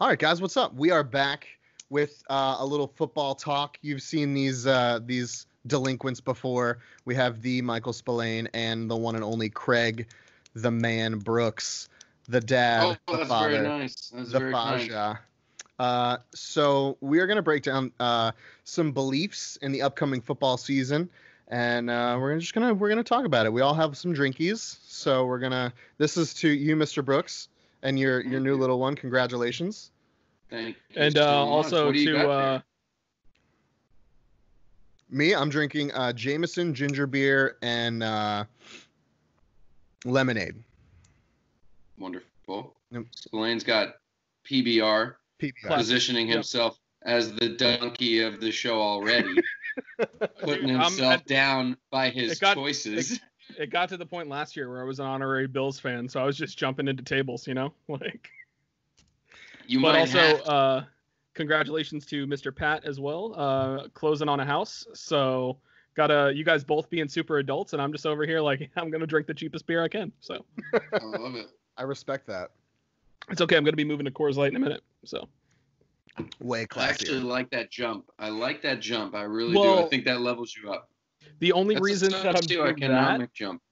All right, guys, what's up? We are back with uh, a little football talk. You've seen these uh, these delinquents before. We have the Michael Spillane and the one and only Craig, the man Brooks, the dad, oh, the that's father, very nice. That's the very. Faja. Uh, so we are going to break down uh, some beliefs in the upcoming football season, and uh, we're just gonna we're gonna talk about it. We all have some drinkies, so we're gonna. This is to you, Mr. Brooks, and your your new little one. Congratulations. Thank you And uh, also What do you to uh, Me, I'm drinking uh, Jameson ginger beer and uh, lemonade. Wonderful. Yep. Spillane's got PBR PBR. Classic. positioning Yep. himself as the donkey of the show already, putting Dude, I'm himself at- down by his got- choices. it got to the point last year where I was an honorary Bills fan, so I was just jumping into tables, you know, like. you but might also, have uh, congratulations to Mr. Pat as well, uh, closing on a house. So gotta you guys both being super adults, and I'm just over here like I'm gonna drink the cheapest beer I can. So I love it. I respect that. it's okay. I'm gonna be moving to Coors Light in a minute. So Way I actually like that jump. I like that jump. I really do. I think that levels you up. The only That's reason that I'm doing that, jump.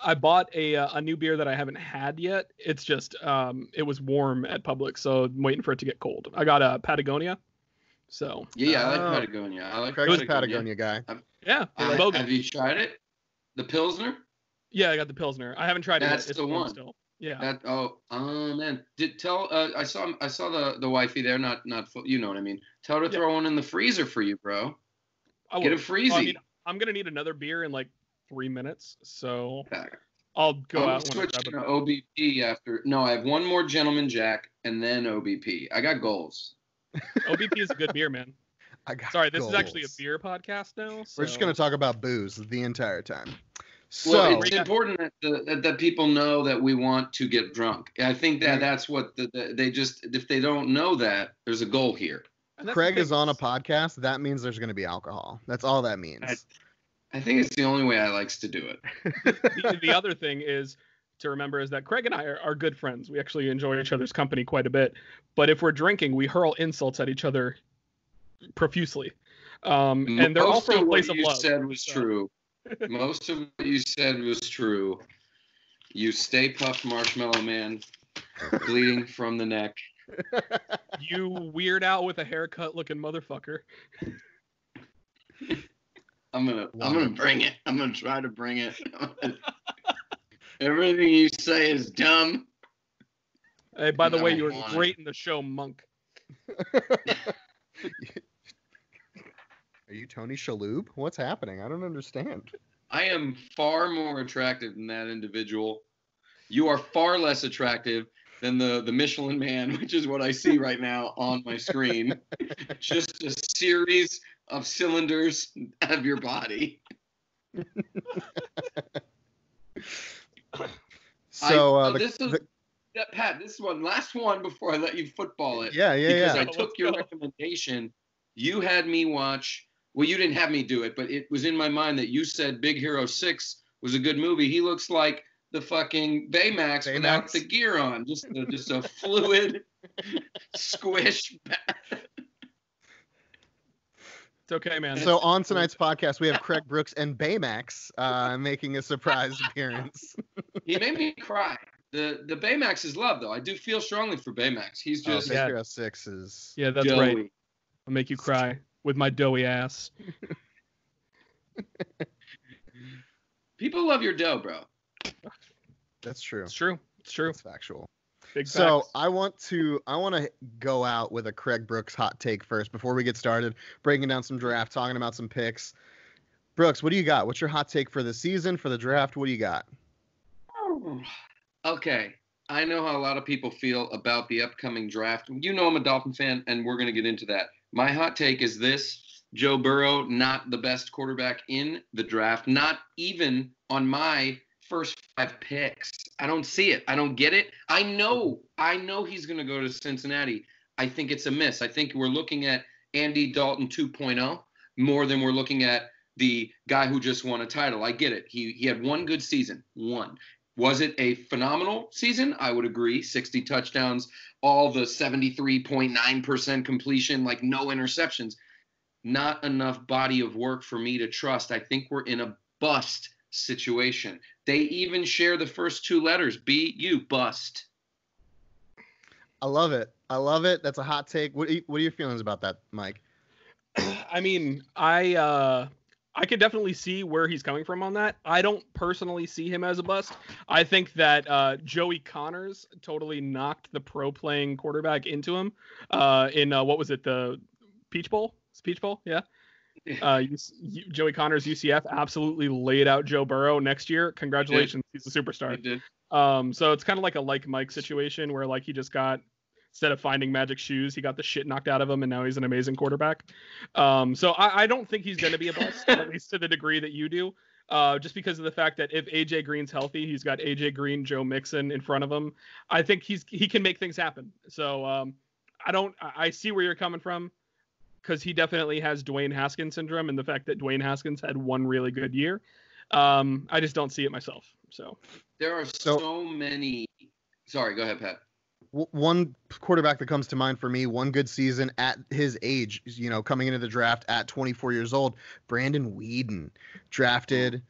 I bought a uh, a new beer that I haven't had yet. It's just um it was warm at Publix, so I'm waiting for it to get cold. I got a Patagonia. So Yeah, yeah, I like Oh. Patagonia. I like Craig's a Patagonia. Patagonia guy. yeah, I- Bogan. have you tried it? The Pilsner? yeah, I got the Pilsner. I haven't tried it That's the one. still. Yeah. That oh oh man! Did tell uh, I saw I saw the the wifey there. Not not fu- you know what I mean. Tell her to Yeah. throw one in the freezer for you, bro. I Get a will. freezy. I mean, I'm gonna need another beer in like three minutes, so Back. I'll go I'm out when switching to it. OBP after. No, I have one more Gentleman Jack and then OBP. I got goals. OBP is a good beer, man. I got Sorry, this is actually a beer podcast now. So. We're just gonna talk about booze the entire time. So well, it's important that, the, that that people know that we want to get drunk. I think that that's what the, the, they just if they don't know that there's a goal here. And that's the Craig is on a podcast. That means there's gonna be alcohol. That's all that means. I- I think it's the only way I likes to do it. the, the other thing is to remember is that Craig and I are, are good friends. We actually enjoy each other's company quite a bit. But if we're drinking, we hurl insults at each other profusely. Um, and they're all Most from a of place what of what you love. said was so. true. Most of what you said was true. You stay puffed, Marshmallow Man, bleeding from the neck. You weird out with a haircut looking motherfucker. I'm gonna, I'm gonna bring it. I'm gonna try to bring it. Everything you say is dumb. Hey, by the I way, you were want it. great in the show Monk. Are you Tony Shalhoub? What's happening? I don't understand. I am far more attractive than that individual. You are far less attractive than the the Michelin Man, which is what I see right now on my screen. Just a series of cylinders of your body. So I- uh, oh, the, this is the- yeah, Pat. This one, last one before I let you football it. yeah, yeah, because yeah. I took your go. recommendation. You had me watch. Well, you didn't have me do it, but it was in my mind that you said Big Hero Six was a good movie. He looks like the fucking Baymax, without the gear on, just a, just a fluid squish. It's okay, man. So on tonight's podcast, we have Craig Brooks and Baymax uh, making a surprise appearance. He made me cry. The the Baymax is love though. I do feel strongly for Baymax. He's Oh, just Big Yeah. Hero Six is yeah, that's doughy. right. I'll make you cry with my doughy ass. People love your dough, bro. That's true. It's true. It's true. That's factual. Big So facts. I want to I want to go out with a Craig Brooks hot take first before we get started, breaking down some draft, talking about some picks. Brooks, what do you got? What's your hot take for the season for the draft? What do you got? Oh, okay. I know how a lot of people feel about the upcoming draft. You know I'm a Dolphin fan, and we're going to get into that. My hot take is this Joe Burrow, not the best quarterback in the draft, not even on my first five picks. I don't see it. I don't get it. I know, I know he's going to go to Cincinnati. I think it's a miss. I think we're looking at Andy Dalton 2.0 more than we're looking at the guy who just won a title. I get it. He he had one good season, one Was it a phenomenal season? I would agree. 60 touchdowns, all the 73.9% completion, like no interceptions. Not enough body of work for me to trust. I think we're in a bust situation. They even share the first two letters B U, bust. I love it. I love it. That's a hot take. What are, you, what are your feelings about that, Mike? I mean, I uh I could definitely see where he's coming from on that. I don't personally see him as a bust. I think that uh, Joey Connors totally knocked the pro playing quarterback into him uh, in uh, what was it, the Peach Bowl? It's Peach Bowl, yeah. Uh, Joey Connors UCF absolutely laid out Joe Burrow next year. Congratulations, he's a superstar. He did. Um, so it's kind of like a like Mike situation where like he just got instead of finding magic shoes, he got the shit knocked out of him, and now he's an amazing quarterback. Um, so I, I, don't think he's going to be a bust, at least to the degree that you do. Uh, just because of the fact that if AJ Green's healthy, he's got AJ Green, Joe Mixon in front of him. I think he's he can make things happen. So um, I don't. I see where you're coming from because he definitely has Dwayne Haskins syndrome, and the fact that Dwayne Haskins had one really good year. Um, I just don't see it myself. So there are so, so many. Sorry, go ahead, Pat one quarterback that comes to mind for me, one good season at his age, you know, coming into the draft at 24 years old, Brandon Weeden, drafted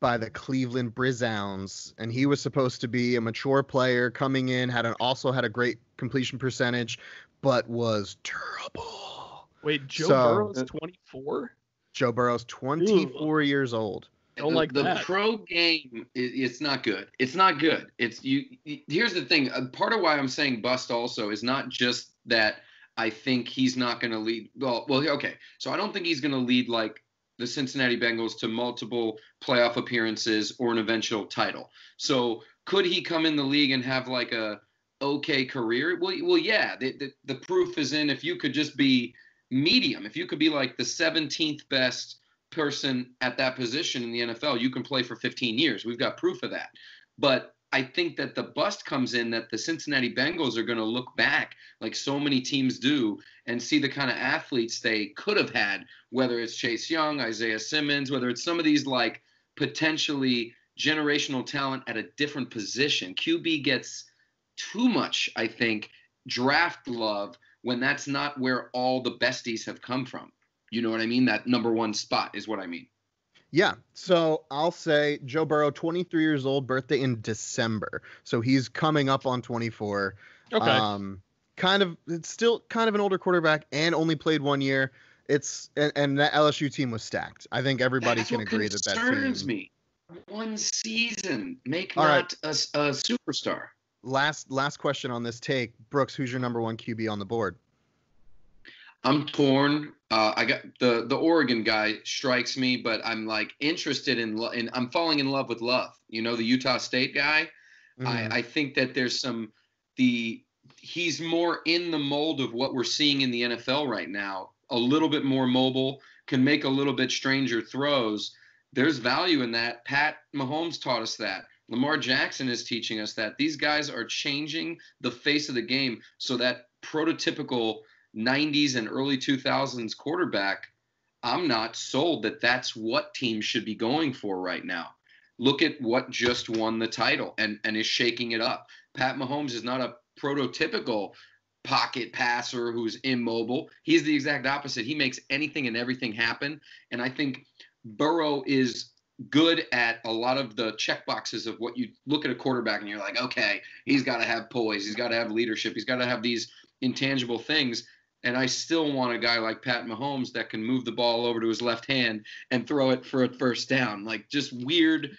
by the Cleveland Browns, and he was supposed to be a mature player coming in, had an also had a great completion percentage, but was terrible. Wait, Joe so, Burrow's 24. Joe Burrow's 24 Ooh. years old. Don't the, like the that. pro game. it's not good. It's not good. It's you. Here's the thing. Uh, part of why I'm saying bust also is not just that I think he's not going to lead. Well, well, okay. So I don't think he's going to lead like the Cincinnati Bengals to multiple playoff appearances or an eventual title. So could he come in the league and have like a okay career? Well, well, yeah. The, the, the proof is in if you could just be medium. If you could be like the 17th best person at that position in the NFL, you can play for 15 years. We've got proof of that. But I think that the bust comes in that the Cincinnati Bengals are going to look back, like so many teams do, and see the kind of athletes they could have had, whether it's Chase Young, Isaiah Simmons, whether it's some of these like potentially generational talent at a different position. QB gets too much, I think, draft love when that's not where all the besties have come from. You know what I mean? That number one spot is what I mean. Yeah. So I'll say Joe Burrow, 23 years old, birthday in December. So he's coming up on 24. Okay. Um, kind of, it's still kind of an older quarterback and only played one year. It's and, and that LSU team was stacked. I think everybody That's can agree that that concerns me. One season, make All not right. a, a superstar. Last last question on this take, Brooks. Who's your number one QB on the board? I'm torn. Uh, I got the the Oregon guy strikes me, but I'm like interested in in I'm falling in love with Love. You know, the Utah State guy. Mm-hmm. I, I think that there's some the he's more in the mold of what we're seeing in the NFL right now. A little bit more mobile, can make a little bit stranger throws. There's value in that. Pat Mahomes taught us that. Lamar Jackson is teaching us that. These guys are changing the face of the game so that prototypical 90s and early 2000s quarterback, I'm not sold that that's what teams should be going for right now. Look at what just won the title and, and is shaking it up. Pat Mahomes is not a prototypical pocket passer who's immobile. He's the exact opposite. He makes anything and everything happen. And I think Burrow is good at a lot of the check boxes of what you look at a quarterback and you're like, okay, he's got to have poise, he's got to have leadership, he's got to have these intangible things. And I still want a guy like Pat Mahomes that can move the ball over to his left hand and throw it for a first down. Like just weird.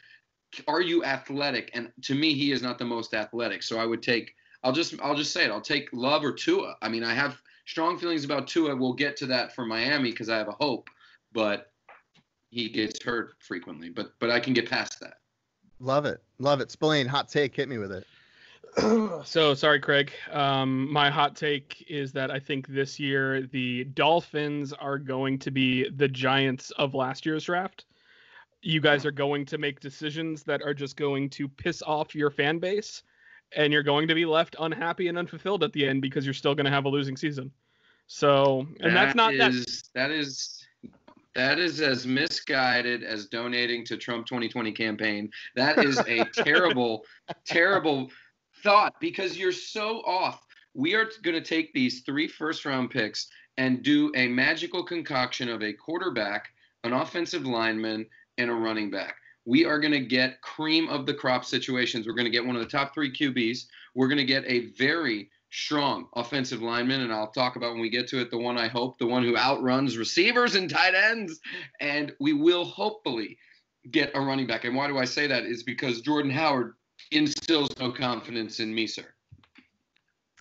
Are you athletic? And to me, he is not the most athletic. So I would take. I'll just I'll just say it. I'll take Love or Tua. I mean, I have strong feelings about Tua. We'll get to that for Miami because I have a hope, but he gets hurt frequently. But but I can get past that. Love it, love it. Spillane, hot take. Hit me with it. so sorry, Craig. Um, my hot take is that I think this year the Dolphins are going to be the Giants of last year's draft. You guys are going to make decisions that are just going to piss off your fan base, and you're going to be left unhappy and unfulfilled at the end because you're still going to have a losing season. So, and that that's not is, that. That is That is as misguided as donating to Trump 2020 campaign. That is a terrible, terrible thought because you're so off. We are going to take these three first round picks and do a magical concoction of a quarterback, an offensive lineman, and a running back. We are going to get cream of the crop situations. We're going to get one of the top three QBs. We're going to get a very strong offensive lineman, and I'll talk about when we get to it the one I hope, the one who outruns receivers and tight ends. And we will hopefully get a running back. And why do I say that? Is because Jordan Howard instills no confidence in me, sir.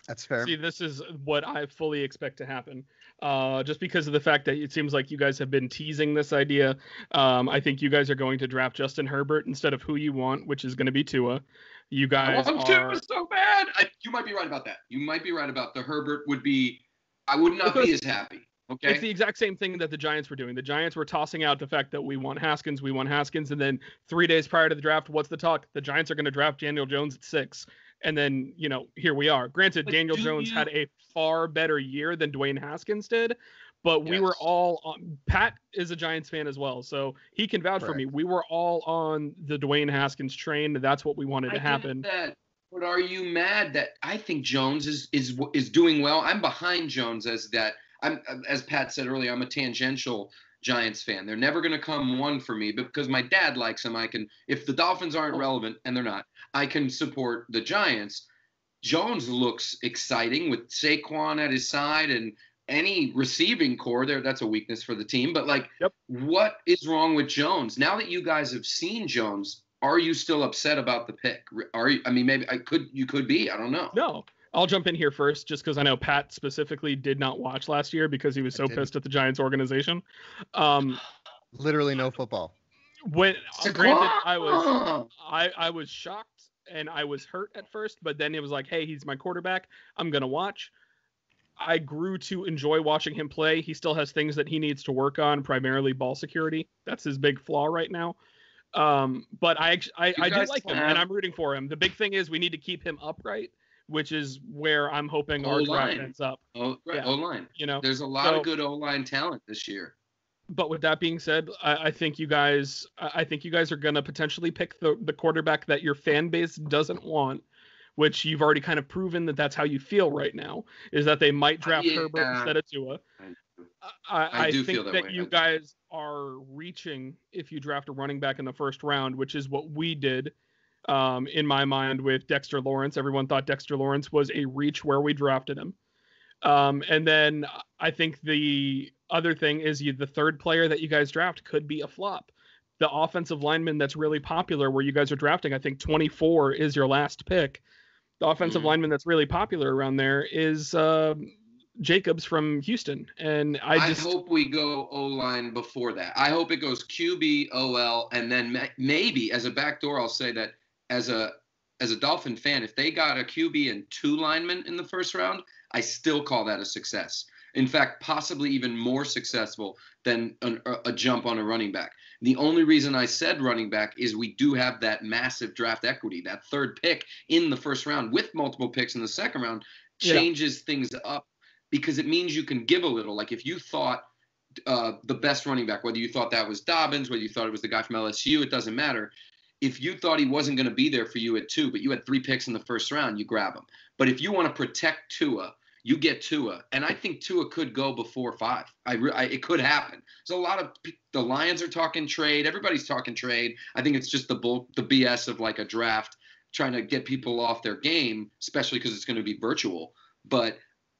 That's fair. See, this is what I fully expect to happen. Uh, just because of the fact that it seems like you guys have been teasing this idea. Um, I think you guys are going to draft Justin Herbert instead of who you want, which is going to be Tua. You guys I want are. Tua so bad. I, you might be right about that. You might be right about the Herbert would be. I would not be as happy. Okay. It's the exact same thing that the Giants were doing. The Giants were tossing out the fact that we want Haskins, we want Haskins, and then three days prior to the draft, what's the talk? The Giants are going to draft Daniel Jones at six, and then you know here we are. Granted, But Daniel Jones you- had a far better year than Dwayne Haskins did, but we were all on. Pat is a Giants fan as well, so he can vouch for me. We were all on the Dwayne Haskins train. That's what we wanted I to happen. That. But are you mad that I think Jones is is is doing well? I'm behind Jones as that. I'm as Pat said earlier. I'm a tangential Giants fan. They're never going to come one for me, but because my dad likes them, I can. If the Dolphins aren't relevant, and they're not, I can support the Giants. Jones looks exciting with Saquon at his side and any receiving core there. That's a weakness for the team. But like, Yep. what is wrong with Jones? Now that you guys have seen Jones, are you still upset about the pick? Are you? I mean, maybe I could. You could be. I don't know. No, I'll jump in here first, just because I know Pat specifically did not watch last year because he was so pissed at the Giants organization. Um, Literally no football. when granted, I was I, I was shocked and I was hurt at first, but then it was like, hey, he's my quarterback. I'm gonna watch. I grew to enjoy watching him play. He still has things that he needs to work on, primarily ball security. That's his big flaw right now. Um, but I actu- I, I do like him, and I'm rooting for him. The big thing is we need to keep him upright, which is where I'm hoping our draft O-line. ends up. Oh, right. Yeah. O line. You know, There's a lot So- of good O line talent this year. but with that being said, I, I think you guys, I I think you guys are gonna potentially pick the the quarterback that your fan base doesn't want, which you've already kind of proven that that's how you feel right now. Is that they might draft yeah. Herbert instead of Tua. I, I, I do think that that, you guys are reaching if you draft a running back in the first round, which is what we did. Um, in my mind, with Dexter Lawrence, everyone thought Dexter Lawrence was a reach where we drafted him. Um, and then I think the other thing is you, the third player that you guys draft could be a flop. The offensive lineman that's really popular, where you guys are drafting, I think 24 is your last pick. The offensive Mhm. lineman that's really popular around there is um Jacobs from Houston, and I I, just hope we go O line before that. I hope it goes QB, OL, and then ma- maybe as a backdoor, I'll say that as a as a Dolphin fan, if they got a QB and two linemen in the first round, I still call that a success. In fact, possibly even more successful than an, a, jump on a running back. The only reason I said running back is we do have that massive draft equity. That third pick in the first round with multiple picks in the second round Yeah. changes things up because it means you can give a little. Like if you thought uh, the best running back, whether you thought that was Dobbins, whether you thought it was the guy from LSU, it doesn't matter. If you thought he wasn't going to be there for you at two, but you had three picks in the first round, you grab him. But if you want to protect Tua, you get Tua, and I think Tua could go before five. I, I it could happen. There's a lot of the Lions are talking trade. Everybody's talking trade. I think it's just the bull, the BS of like a draft trying to get people off their game, especially because it's going to be virtual. But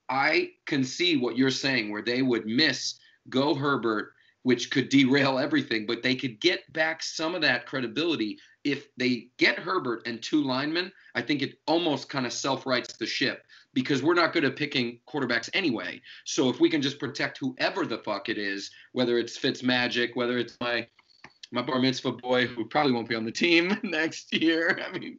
I can see what you're saying, where they would miss go Herbert, which could derail everything, but they could get back some of that credibility if they get Herbert and two linemen. I think it almost kind of self rights the ship because we're not good at picking quarterbacks anyway. So if we can just protect whoever the fuck it is, whether it's Fitz Magic, whether it's my my bar mitzvah boy who probably won't be on the team next year. I mean,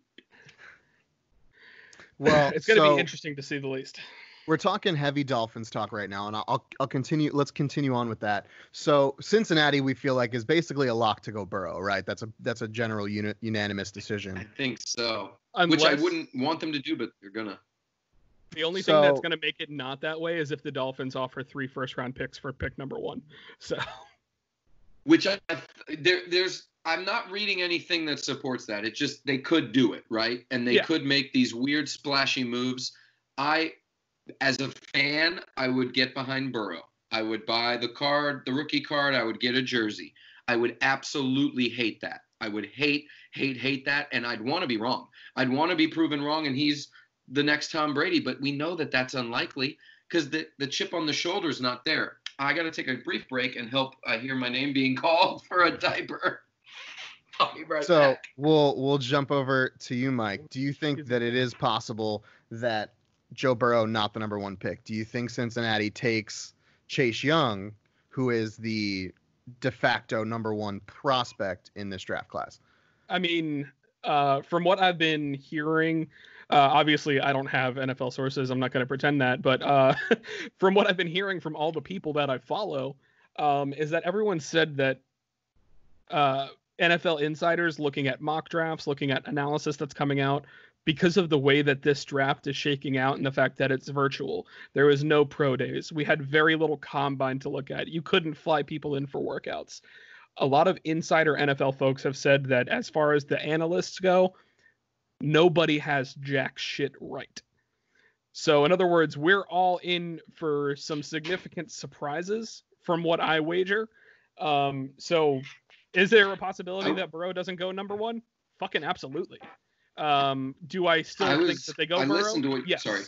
Well, it's going to so be interesting to see the least. we're talking heavy Dolphins talk right now, and I'll I'll continue. Let's continue on with that. So Cincinnati, we feel like is basically a lock to go Burrow, right? That's a that's a general uni- unanimous decision. I think so. Unless, Which I wouldn't want them to do, but they're gonna. The only thing that's going to make it not that way is if the Dolphins offer three first round picks for pick number one. So which I there there's I'm not reading anything that supports that. It just they could do it, right? And they Yeah. could make these weird splashy moves. I as a fan, I would get behind Burrow. I would buy the card, the rookie card, I would get a jersey. I would absolutely hate that. I would hate, hate, hate that. And I'd want to be wrong. I'd want to be proven wrong and he's the next Tom Brady. But we know that that's unlikely because the, the chip on the shoulder is not there. I got to take a brief break and help I hear my name being called for a diaper. Right So back. we'll we'll jump over to you, Mike. Do you think that it is possible that Joe Burrow not the number one pick? Do you think Cincinnati takes Chase Young, who is the de facto number one prospect in this draft class? I mean, uh, from what I've been hearing, uh, obviously I don't have NFL sources. I'm not going to pretend that, but uh, from what I've been hearing from all the people that I follow, um, is that everyone said that uh, NFL insiders looking at mock drafts, looking at analysis that's coming out, because of the way that this draft is shaking out and the fact that it's virtual, there was no pro days. We had very little combine to look at. You couldn't fly people in for workouts a lot of insider NFL folks have said that as far as the analysts go, nobody has jack shit right. So, in other words, we're all in for some significant surprises from what I wager. Um, so, is there a possibility that Burrow doesn't go number one? Fucking absolutely. Um, do I still I think that they go I Burrow? listened to what- yes. sorry.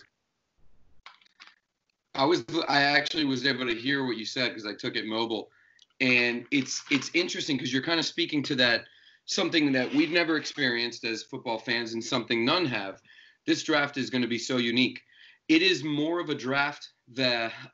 I was I actually was able to hear what you said because I took it mobile, and it's it's interesting because you're kind of speaking to that something that we've never experienced as football fans and something none have. This draft is going to be so unique. It is more of a draft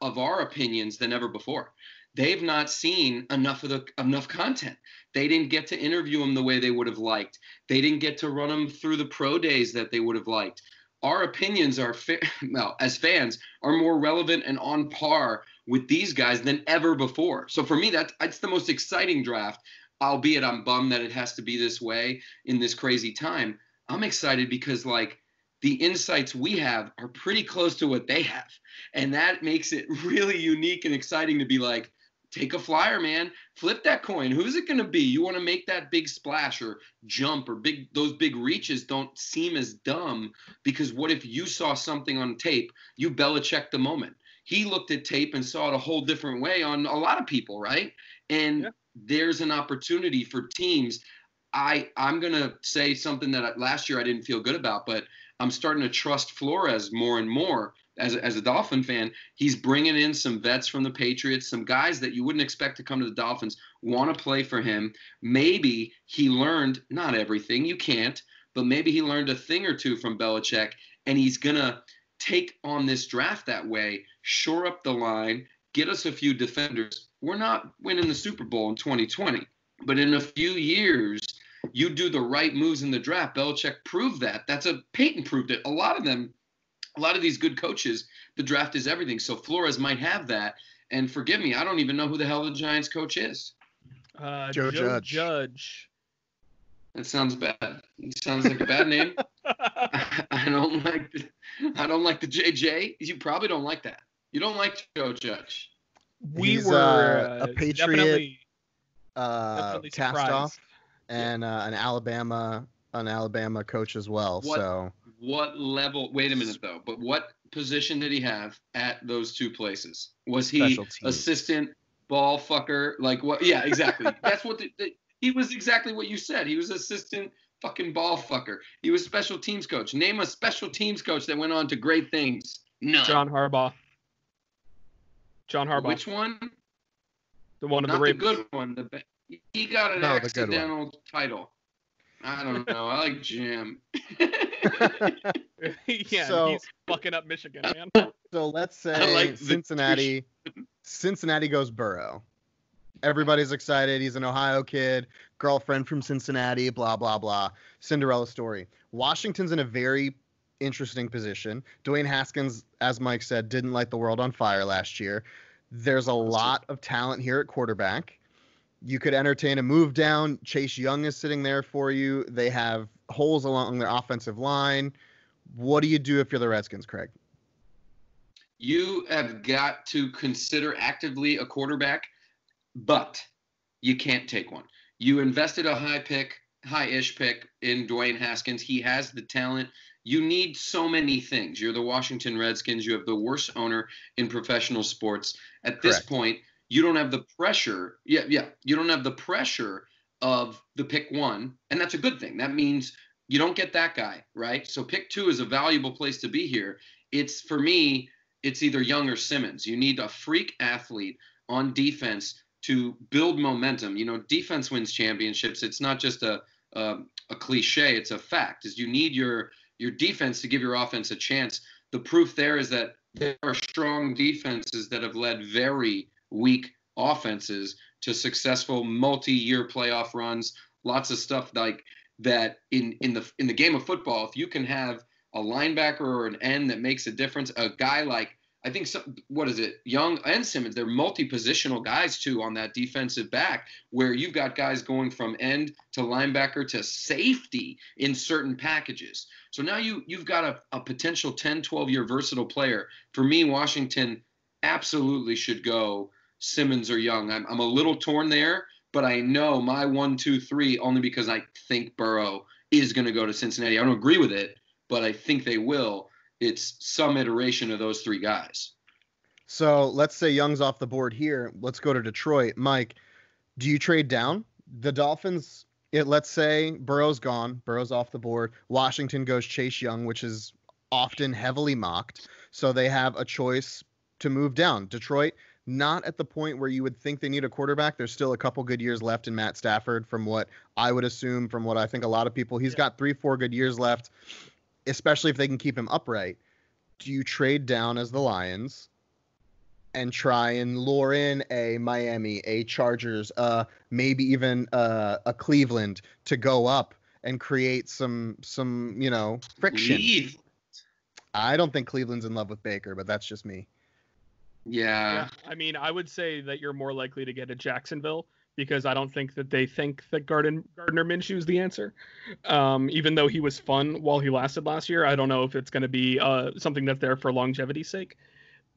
of our opinions than ever before. They've not seen enough of the enough content. They didn't get to interview them the way they would have liked. They didn't get to run them through the pro days that they would have liked. Our opinions are well, as fans are more relevant and on par with these guys than ever before. So for me, that that's the most exciting draft. Albeit I'm bummed that it has to be this way in this crazy time. I'm excited because like the insights we have are pretty close to what they have, and that makes it really unique and exciting to be like, take a flyer, man, flip that coin. Who's it going to be? You want to make that big splash or jump or big those big reaches don't seem as dumb because what if you saw something on tape? You Belichick the moment. He looked at tape and saw it a whole different way on a lot of people, right? And Yeah. There's an opportunity for teams. I I'm gonna say something that last year I didn't feel good about, but I'm starting to trust Flores more and more as as a Dolphin fan. He's bringing in some vets from the Patriots, some guys that you wouldn't expect to come to the Dolphins want to play for him. Maybe he learned not everything, you can't, but maybe he learned a thing or two from Belichick, and he's gonna take on this draft that way, shore up the line, get us a few defenders. We're not winning the Super Bowl in 2020, but in a few years, you do the right moves in the draft. Belichick proved that. That's a Peyton proved it. A lot of them, a lot of these good coaches, the draft is everything. So Flores might have that. And forgive me, I don't even know who the hell the Giants coach is. Uh, Joe Joe Judge. Judge. That sounds bad. It sounds like a bad name. I don't like the, I don't like the JJ. You probably don't like that. You don't like Joe Judge. We He's, were uh, a uh, Patriot, definitely, Uh, definitely cast surprised. off and uh, an Alabama an Alabama coach as well. What- So What level? Wait a minute though. But what position did he have at those two places? Was he assistant ball fucker? Like what? Yeah, exactly. That's what the, the, he was. Exactly what you said. He was assistant fucking ball fucker. He was special teams coach. Name a special teams coach that went on to great things. None. John Harbaugh. John Harbaugh, Which one? the one of Not the the good one. The ba- he got an No, the good one. accidental title. I don't know. I like Jim. yeah, So- he's fucking up Michigan, man. so let's say I like the Cincinnati Cincinnati goes Burrow. Everybody's excited. He's an Ohio kid, girlfriend from Cincinnati, blah blah blah. Cinderella story. Washington's in a very interesting position. Dwayne Haskins, as Mike said, didn't light the world on fire last year. There's a lot of talent here at quarterback. You could entertain a move down. Chase Young is sitting there for you. They have holes along their offensive line. What do you do if you're the Redskins, Craig? you have got to consider actively a quarterback, but you can't take one. You invested a high pick, high-ish pick in Dwayne Haskins. He has the talent. You need so many things. You're the Washington Redskins. You have the worst owner in professional sports. At this Correct. point, you don't have the pressure. Yeah, yeah. You don't have the pressure of the pick one, and that's a good thing. That means you don't get that guy, right? So pick two is a valuable place to be here. It's for me, it's either Young or Simmons. You need a freak athlete on defense to build momentum. You know, defense wins championships. It's not just a a, a cliche. It's a fact. Is you need your your defense to give your offense a chance. The proof there is that there are strong defenses that have led very weak offenses to successful multi-year playoff runs. Lots of stuff like that in in the in the game of football. If you can have a linebacker or an end that makes a difference, a guy like I think some, what is it? Young and Simmons, they're multi-positional guys too on that defensive back, where you've got guys going from end to linebacker to safety in certain packages. So now you you've got a, a potential 10, 12 year versatile player. For me, Washington absolutely should go Simmons or Young. I'm I'm a little torn there, but I know my one, two, three only because I think Burrow is going to go to Cincinnati. I don't agree with it, but I think they will it's some iteration of those three guys. So let's say Young's off the board here. Let's go to Detroit. Mike, do you trade down? The Dolphins, it, let's say Burrow's gone, Burrow's off the board. Washington goes Chase Young, which is often heavily mocked. So they have a choice to move down. Detroit, not at the point where you would think they need a quarterback. There's still a couple good years left in Matt Stafford, from what I would assume, from what I think a lot of people. He's Yeah. got three, four good years left especially if they can keep him upright, do you trade down as the Lions and try and lure in a Miami, a Chargers, uh, maybe even uh, a Cleveland to go up and create some some you know friction? Leave. I don't think Cleveland's in love with Baker, but that's just me. Yeah. Yeah, I mean, I would say that you're more likely to get a Jacksonville because I don't think that they think that Garden, Gardner Minshew is the answer. Um, even though he was fun while he lasted last year, I don't know if it's going to be uh, something that's there for longevity's sake.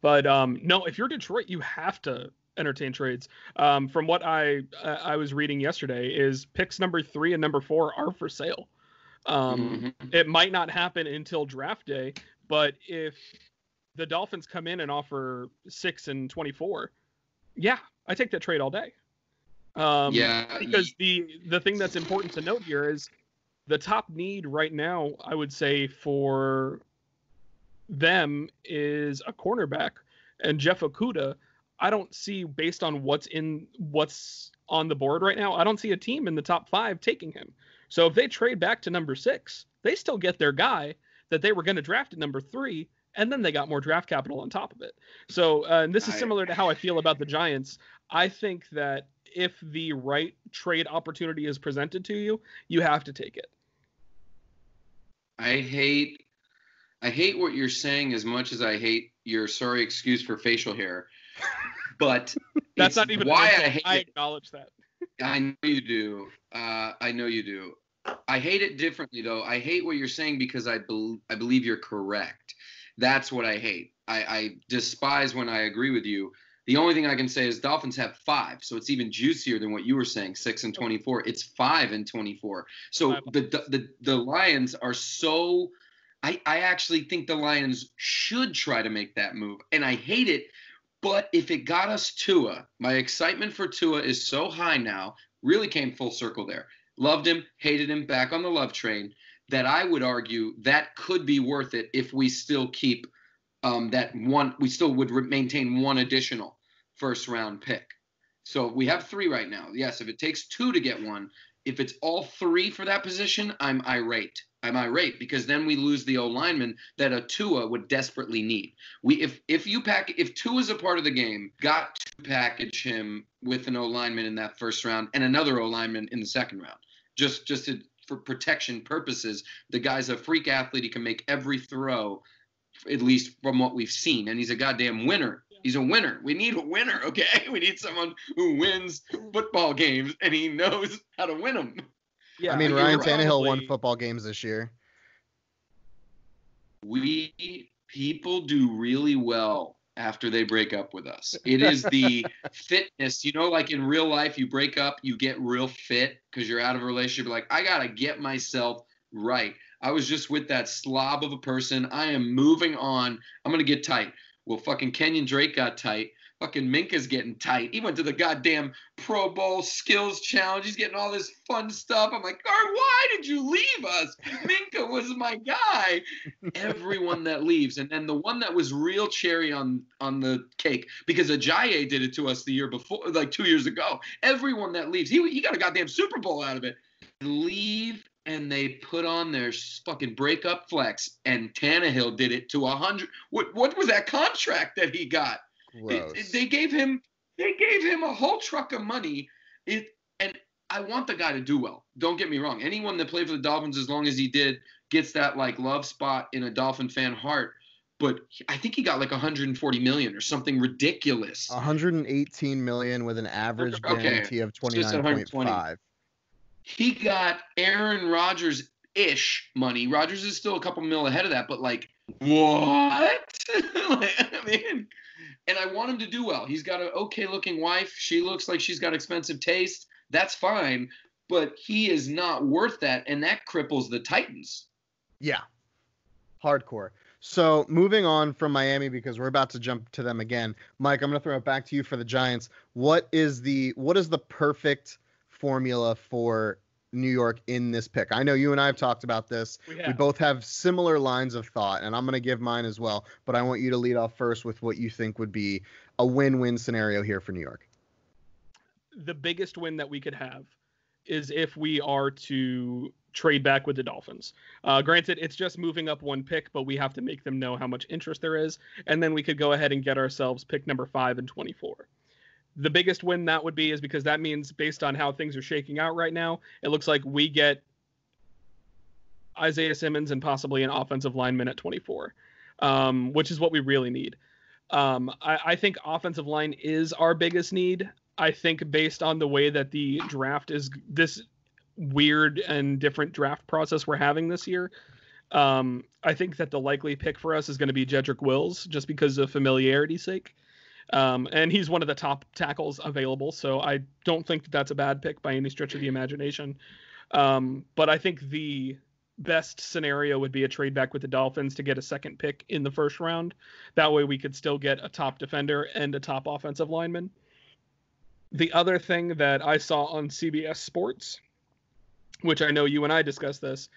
But um, no, if you're Detroit, you have to entertain trades. Um, from what I uh, I was reading yesterday, is picks number three and number four are for sale. Um, Mhm. it might not happen until draft day, but if the Dolphins come in and offer six and twenty-four, yeah, I take that trade all day. Um, yeah. because the the thing that's important to note here is the top need right now. I would say for them is a cornerback, and Jeff Okudah. I don't see based on what's in what's on the board right now. I don't see a team in the top five taking him. So if they trade back to number six, they still get their guy that they were going to draft at number three, and then they got more draft capital on top of it. So uh, and this is similar to how I feel about the Giants. I think that if the right trade opportunity is presented to you, you have to take it. I hate I hate what you're saying as much as I hate your sorry excuse for facial hair. But That's not even why I hate I it. acknowledge that. I know you do. Uh, I know you do. I hate it differently though. I hate what you're saying because I bel I believe you're correct. That's what I hate. I, I despise when I agree with you. The only thing I can say is Dolphins have five, so it's even juicier than what you were saying, six and twenty-four. It's five and twenty-four. So the the the Lions are so. I I actually think the Lions should try to make that move, and I hate it. But if it got us Tua, my excitement for Tua is so high now. Really came full circle there. Loved him, hated him, back on the love train. That I would argue that could be worth it if we still keep um, that one. We still would re- maintain one additional first round pick. So we have three right now. Yes, if it takes two to get one, if it's all three for that position, I'm irate. I'm irate because then we lose the O lineman that a Tua would desperately need. We if if you pack if Tua's a part of the game, got to package him with an O lineman in that first round and another O lineman in the second round. Just just to, for protection purposes, the guy's a freak athlete. He can make every throw, at least from what we've seen, and he's a goddamn winner. He's a winner. We need a winner, okay? We need someone who wins football games and he knows how to win them. Yeah, I mean, you're Ryan Tannehill won football games this year. we people do really well after they break up with us. It is the fitness, you know, like in real life, you break up, you get real fit because you're out of a relationship. Like, I got to get myself right. I was just with that slob of a person. I am moving on. I'm going to get tight. Well, fucking Kenyon Drake got tight. Fucking Minkah's getting tight. He went to the goddamn Pro Bowl skills challenge. He's getting all this fun stuff. I'm like, Gar, why did you leave us? Minkah was my guy. Everyone that leaves, and then the one that was real cherry on on the cake because Ajayi did it to us the year before, like two years ago. Everyone that leaves, he he got a goddamn Super Bowl out of it. Leave and they put on their fucking breakup flex, and Tannehill did it to a hundred. What what was that contract that he got? It, they gave him they gave him a whole truck of money. It and I want the guy to do well. Don't get me wrong. Anyone that played for the Dolphins as long as he did gets that like love spot in a Dolphin fan heart. But I think he got like 140 million or something ridiculous. 118 million with an average okay. guarantee of 29.5. He got Aaron Rodgers ish money. Rodgers is still a couple mil ahead of that, but like what? like, I mean, and I want him to do well. He's got an okay looking wife. She looks like she's got expensive taste. That's fine, but he is not worth that, and that cripples the Titans. Yeah, hardcore. So moving on from Miami because we're about to jump to them again. Mike, I'm going to throw it back to you for the Giants. What is the what is the perfect formula for New York in this pick. I know you and I have talked about this. We, we both have similar lines of thought, and I'm going to give mine as well. But I want you to lead off first with what you think would be a win win scenario here for New York. The biggest win that we could have is if we are to trade back with the Dolphins. Uh, granted, it's just moving up one pick, but we have to make them know how much interest there is. And then we could go ahead and get ourselves pick number five and 24 the biggest win that would be is because that means based on how things are shaking out right now, it looks like we get Isaiah Simmons and possibly an offensive lineman at 24, um, which is what we really need. Um, I, I, think offensive line is our biggest need. I think based on the way that the draft is this weird and different draft process we're having this year, um, I think that the likely pick for us is going to be Jedrick Wills just because of familiarity's sake. Um, and he's one of the top tackles available, so I don't think that that's a bad pick by any stretch of the imagination. Um, but I think the best scenario would be a trade back with the Dolphins to get a second pick in the first round. That way we could still get a top defender and a top offensive lineman. The other thing that I saw on CBS Sports, which I know you and I discussed this,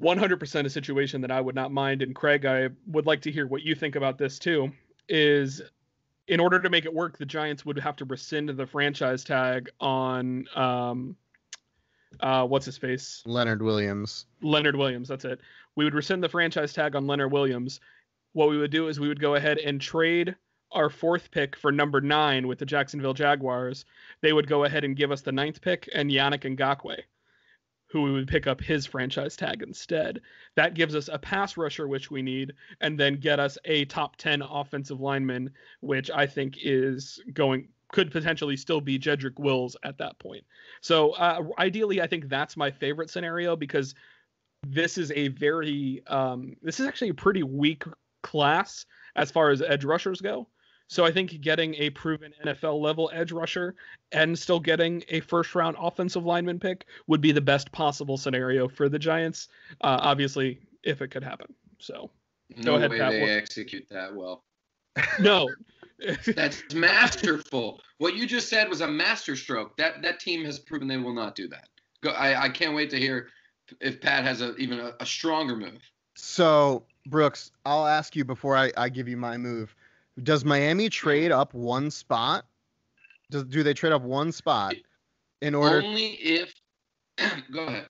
100% a situation that I would not mind. And Craig, I would like to hear what you think about this too. Is in order to make it work, the Giants would have to rescind the franchise tag on um, uh, what's his face? Leonard Williams. Leonard Williams, that's it. We would rescind the franchise tag on Leonard Williams. What we would do is we would go ahead and trade our fourth pick for number nine with the Jacksonville Jaguars. They would go ahead and give us the ninth pick and Yannick Ngakoue who we would pick up his franchise tag instead. That gives us a pass rusher, which we need, and then get us a top 10 offensive lineman, which I think is going could potentially still be Jedrick Wills at that point. So uh, ideally, I think that's my favorite scenario because this is a very um, this is actually a pretty weak class as far as edge rushers go. So I think getting a proven NFL level edge rusher and still getting a first round offensive lineman pick would be the best possible scenario for the Giants. Uh, obviously, if it could happen. So no go ahead, way Pat. they execute that well. No. That's masterful. What you just said was a masterstroke. That that team has proven they will not do that. Go, I, I can't wait to hear if Pat has a even a, a stronger move. So Brooks, I'll ask you before I, I give you my move. Does Miami trade up one spot? Does do they trade up one spot in order? Only if. go ahead.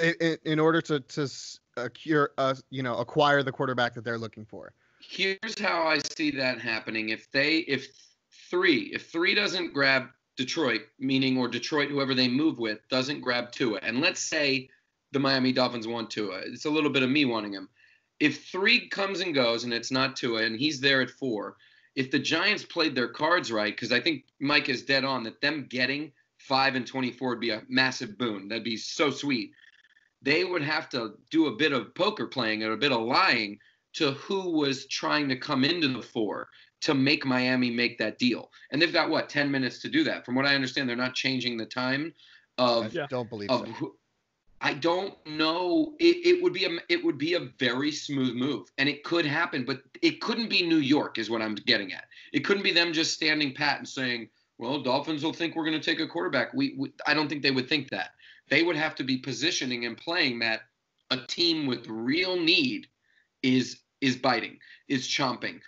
In, in order to to acquire, uh, you know, acquire the quarterback that they're looking for. Here's how I see that happening. If they, if three, if three doesn't grab Detroit, meaning or Detroit, whoever they move with, doesn't grab Tua, and let's say the Miami Dolphins want Tua, it's a little bit of me wanting him if three comes and goes and it's not Tua and he's there at four, if the Giants played their cards right, because I think Mike is dead on that them getting five and 24 would be a massive boon. That'd be so sweet. They would have to do a bit of poker playing and a bit of lying to who was trying to come into the four to make Miami make that deal. And they've got what 10 minutes to do that. From what I understand, they're not changing the time of I don't believe of so. I don't know. It, it would be a it would be a very smooth move, and it could happen, but it couldn't be New York, is what I'm getting at. It couldn't be them just standing pat and saying, "Well, Dolphins will think we're going to take a quarterback." We, we I don't think they would think that. They would have to be positioning and playing that a team with real need is is biting, is chomping.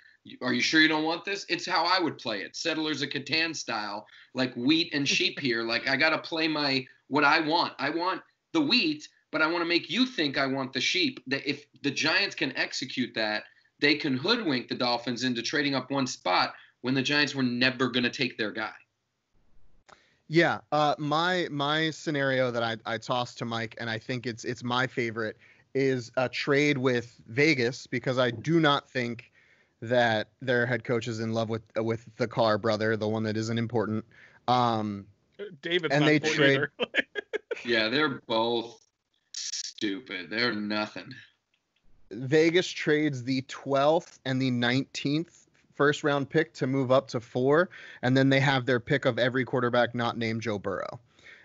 Are you sure you don't want this? It's how I would play it, Settlers of Catan style, like wheat and sheep here. Like I got to play my what I want. I want the wheat, but I want to make you think I want the sheep. That if the Giants can execute that, they can hoodwink the Dolphins into trading up one spot when the Giants were never going to take their guy. Yeah, uh, my my scenario that I, I tossed to Mike, and I think it's it's my favorite, is a trade with Vegas because I do not think that their head coach is in love with with the Carr brother, the one that isn't important. Um, David's And they trade- either. Yeah, they're both stupid. They're nothing. Vegas trades the 12th and the 19th first round pick to move up to four, and then they have their pick of every quarterback not named Joe Burrow.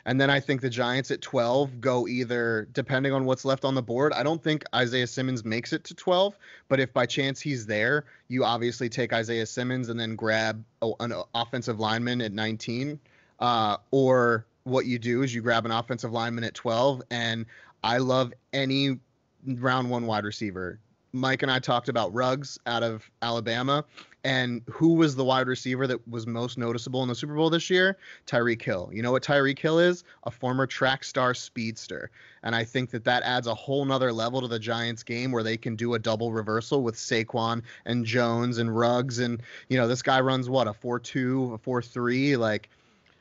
And then I think the Giants at 12 go either, depending on what's left on the board. I don't think Isaiah Simmons makes it to 12, but if by chance he's there, you obviously take Isaiah Simmons and then grab an offensive lineman at 19. Uh, or what you do is you grab an offensive lineman at 12. And I love any round one wide receiver. Mike and I talked about Ruggs out of Alabama, and who was the wide receiver that was most noticeable in the Super Bowl this year? Tyreek Hill. You know what Tyreek Hill is? A former track star speedster. And I think that that adds a whole nother level to the Giants game where they can do a double reversal with Saquon and Jones and Ruggs. And, you know, this guy runs what, a 4 2, a 4 3? Like,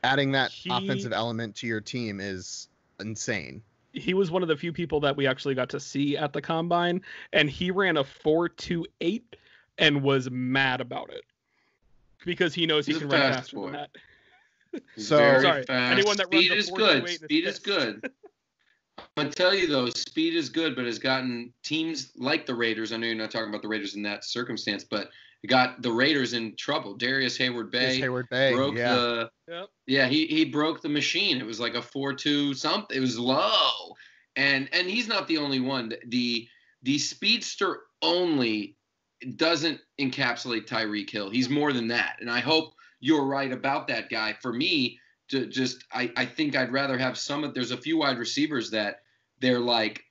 adding that He- offensive element to your team is insane. he was one of the few people that we actually got to see at the combine, and he ran a four two eight and was mad about it because he knows he He's a can run fast faster than boy. that. So- Very Sorry, fast. anyone that speed a is good. Speed is pissed. good. I'm gonna tell you though, speed is good, but has gotten teams like the Raiders. I know you're not talking about the Raiders in that circumstance, but it got the Raiders in trouble. Darrius Heyward Is Bay Heyward-Bey. broke yeah. the Yep. yeah he he broke the machine. It was like a four two something. It was low, and and he's not the only one. The the speedster only doesn't encapsulate Tyreek Hill. He's more than that, and I hope you're right about that guy. For me, to just I I think I'd rather have some of. There's a few wide receivers that they're like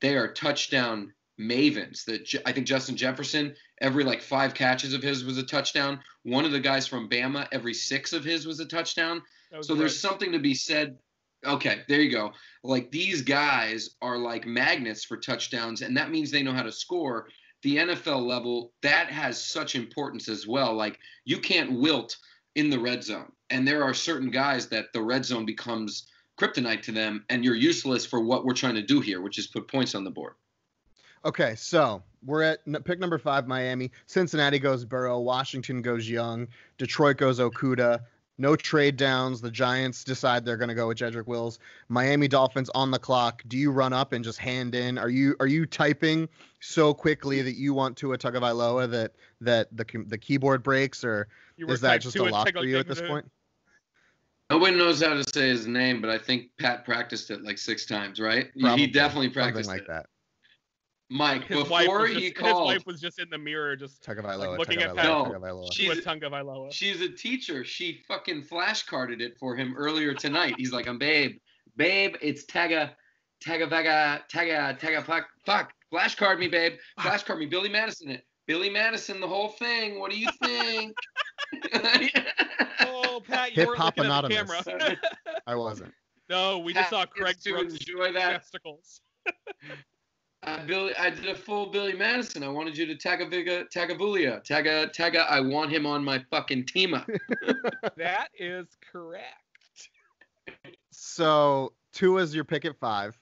they are touchdown mavens. That I think Justin Jefferson every like five catches of his was a touchdown. One of the guys from Bama every six of his was a touchdown. Was So there's something to be said. Okay, there you go. Like these guys are like magnets for touchdowns, and that means they know how to score. The NFL level, that has such importance as well. Like you can't wilt in the red zone. And there are certain guys that the red zone becomes kryptonite to them, and you're useless for what we're trying to do here, which is put points on the board. Okay, so we're at pick number five, Miami. Cincinnati goes Burrow. Washington goes Young. Detroit goes Okudah. No trade downs. The Giants decide they're going to go with Jedrick Wills. Miami Dolphins on the clock. Do you run up and just hand in? Are you are you typing so quickly that you want to a Tagovailoa that that the the keyboard breaks, or is that just a and lock for you at this point? No one knows how to say his name, but I think Pat practiced it like six times, right? Probably. He definitely Something practiced like it. that. Mike, His wife, before was he just, his wife was just in the mirror, just Tagovailoa. looking at Tagovailoa, Pat- No, Tagovailoa. She's- with Tunga Vailoa. She's a teacher. She fucking flashcarded it for him earlier tonight. He's like, I'm babe, babe, it's Taga, Taga Vaga, Taga, Taga, fuck, fuck. Flashcard me, babe. Flashcard me. Billy Madison it. Billy Madison, the whole thing. What do you think? Oh, Pat, you weren't Hip-hop looking at the camera. I wasn't. no, we just saw Pat Craig gets to Brooks' testicles. Uh, Billy, I did a full Billy Madison. I wanted you to tag a tag a Tagaviga, Tagavulia, Taga, Taga. I want him on my fucking team up. That is correct. So Tua is your pick at five.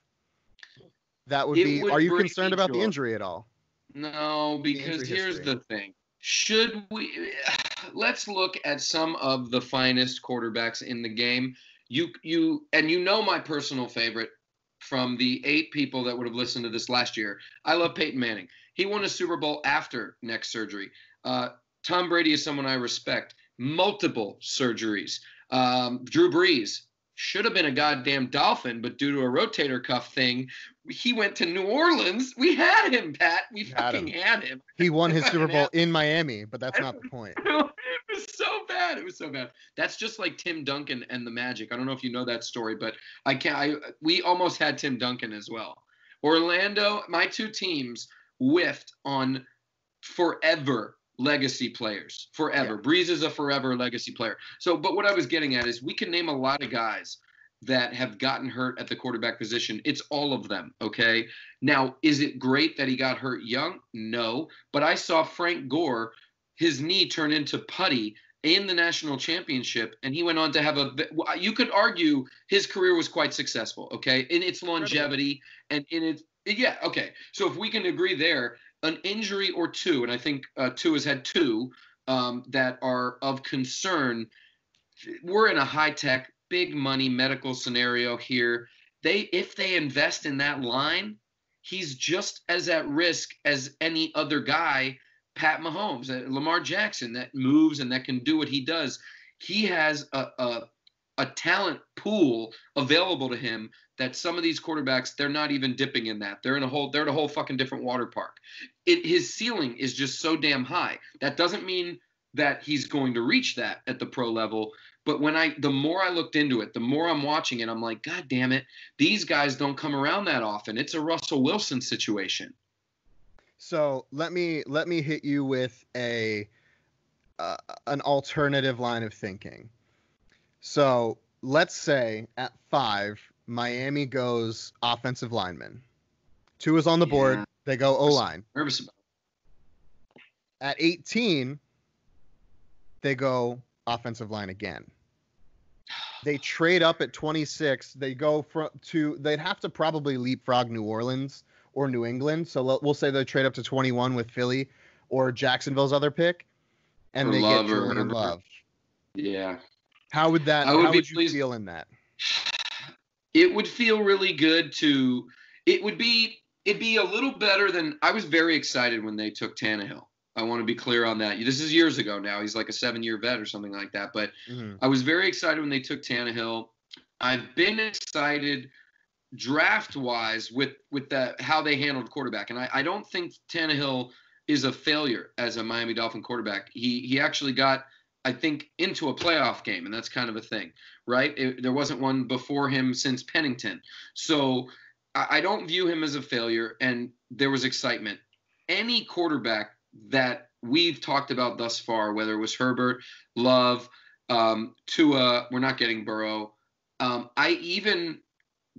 That would It be. would are you concerned me about the injury at all? No, because injury here's history. the thing. Should we let's look at some of the finest quarterbacks in the game. You you and you know my personal favorite from the eight people that would have listened to this last year. I love Peyton Manning. He won a Super Bowl after neck surgery. Uh, Tom Brady is someone I respect. Multiple surgeries. Um, Drew Brees should have been a goddamn Dolphin, but due to a rotator cuff thing, he went to New Orleans. We had him, Pat. We Had fucking him. had him. He won his Super Bowl in Miami, but that's not the point. it was so bad. It was so bad. That's just like Tim Duncan and the Magic. I don't know if you know that story, but I can not I we almost had Tim Duncan as well. Orlando, my two teams whiffed on forever legacy players. Forever. Brees is a forever legacy player. So, but what I was getting at is we can name a lot of guys that have gotten hurt at the quarterback position. It's all of them, okay? Now, is it great that he got hurt young? No, but I saw Frank Gore his knee turn into putty in the national championship and he went on to have a you could argue his career was quite successful okay in its longevity and in its yeah okay so if we can agree there an injury or two and i think uh, Tua has had two um, that are of concern we're in a high tech big money medical scenario here they if they invest in that line he's just as at risk as any other guy Pat Mahomes, uh, Lamar Jackson that moves and that can do what he does. He has a, a, a talent pool available to him that some of these quarterbacks they're not even dipping in that. They're in a whole they're in a whole fucking different water park. It his ceiling is just so damn high. That doesn't mean that he's going to reach that at the pro level. But when I the more I looked into it, the more I'm watching it, I'm like, God damn it, these guys don't come around that often. It's a Russell Wilson situation. So let me let me hit you with a uh, an alternative line of thinking. So let's say at five, Miami goes offensive lineman. Tua is on the board. They go O line. Nervous about At 18, they go offensive line again. They trade up at 26. They go from to they'd have to probably leapfrog New Orleans or New England. So we'll say they trade up to 21 with Philly or Jacksonville's other pick, and Or they Love get or Jordan. Love. Yeah. How would that? I would how be would you pleased- feel in that? It would feel really good to it would be it'd be a little better than I was very excited when they took Tannehill. I want to be clear on that. This is years ago now. He's like a seven year vet or something like that. But Mhm. I was very excited when they took Tannehill. I've been excited draft wise with with the how they handled quarterback, and I, I don't think Tannehill is a failure as a Miami Dolphin quarterback. He he actually got I think into a playoff game, and that's kind of a thing, right? It, there wasn't one before him since Pennington, so I, I don't view him as a failure. And there was excitement. Any quarterback that we've talked about thus far, whether it was Herbert, Love, um, Tua, we're not getting Burrow. Um, I even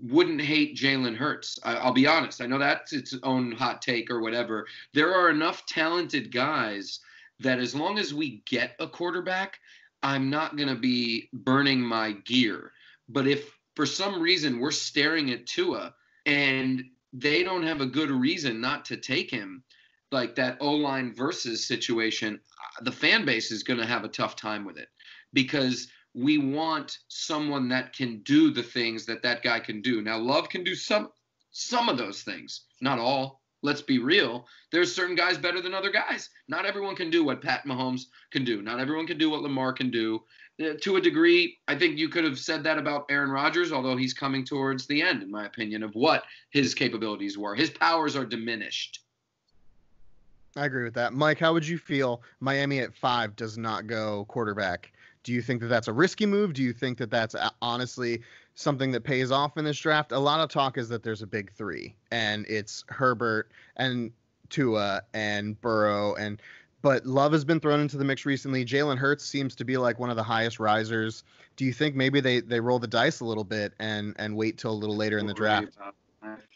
wouldn't hate Jalen Hurts. I, I'll be honest. I know that's its own hot take or whatever. There are enough talented guys that as long as we get a quarterback, I'm not going to be burning my gear. But if for some reason we're staring at Tua and they don't have a good reason not to take him, like that O line versus situation, the fan base is going to have a tough time with it because we want someone that can do the things that that guy can do. Now, Love can do some some of those things, not all. Let's be real. There's certain guys better than other guys. Not everyone can do what Pat Mahomes can do. Not everyone can do what Lamar can do. Uh, to a degree, I think you could have said that about Aaron Rodgers, although he's coming towards the end, in my opinion, of what his capabilities were. His powers are diminished. I agree with that. Mike, how would you feel? Miami at five does not go quarterback. Do you think that that's a risky move? Do you think that that's uh, honestly something that pays off in this draft? A lot of talk is that there's a big three, and it's Herbert and Tua and Burrow, and but Love has been thrown into the mix recently. Jalen Hurts seems to be like one of the highest risers. Do you think maybe they they roll the dice a little bit and and wait till a little later in the draft?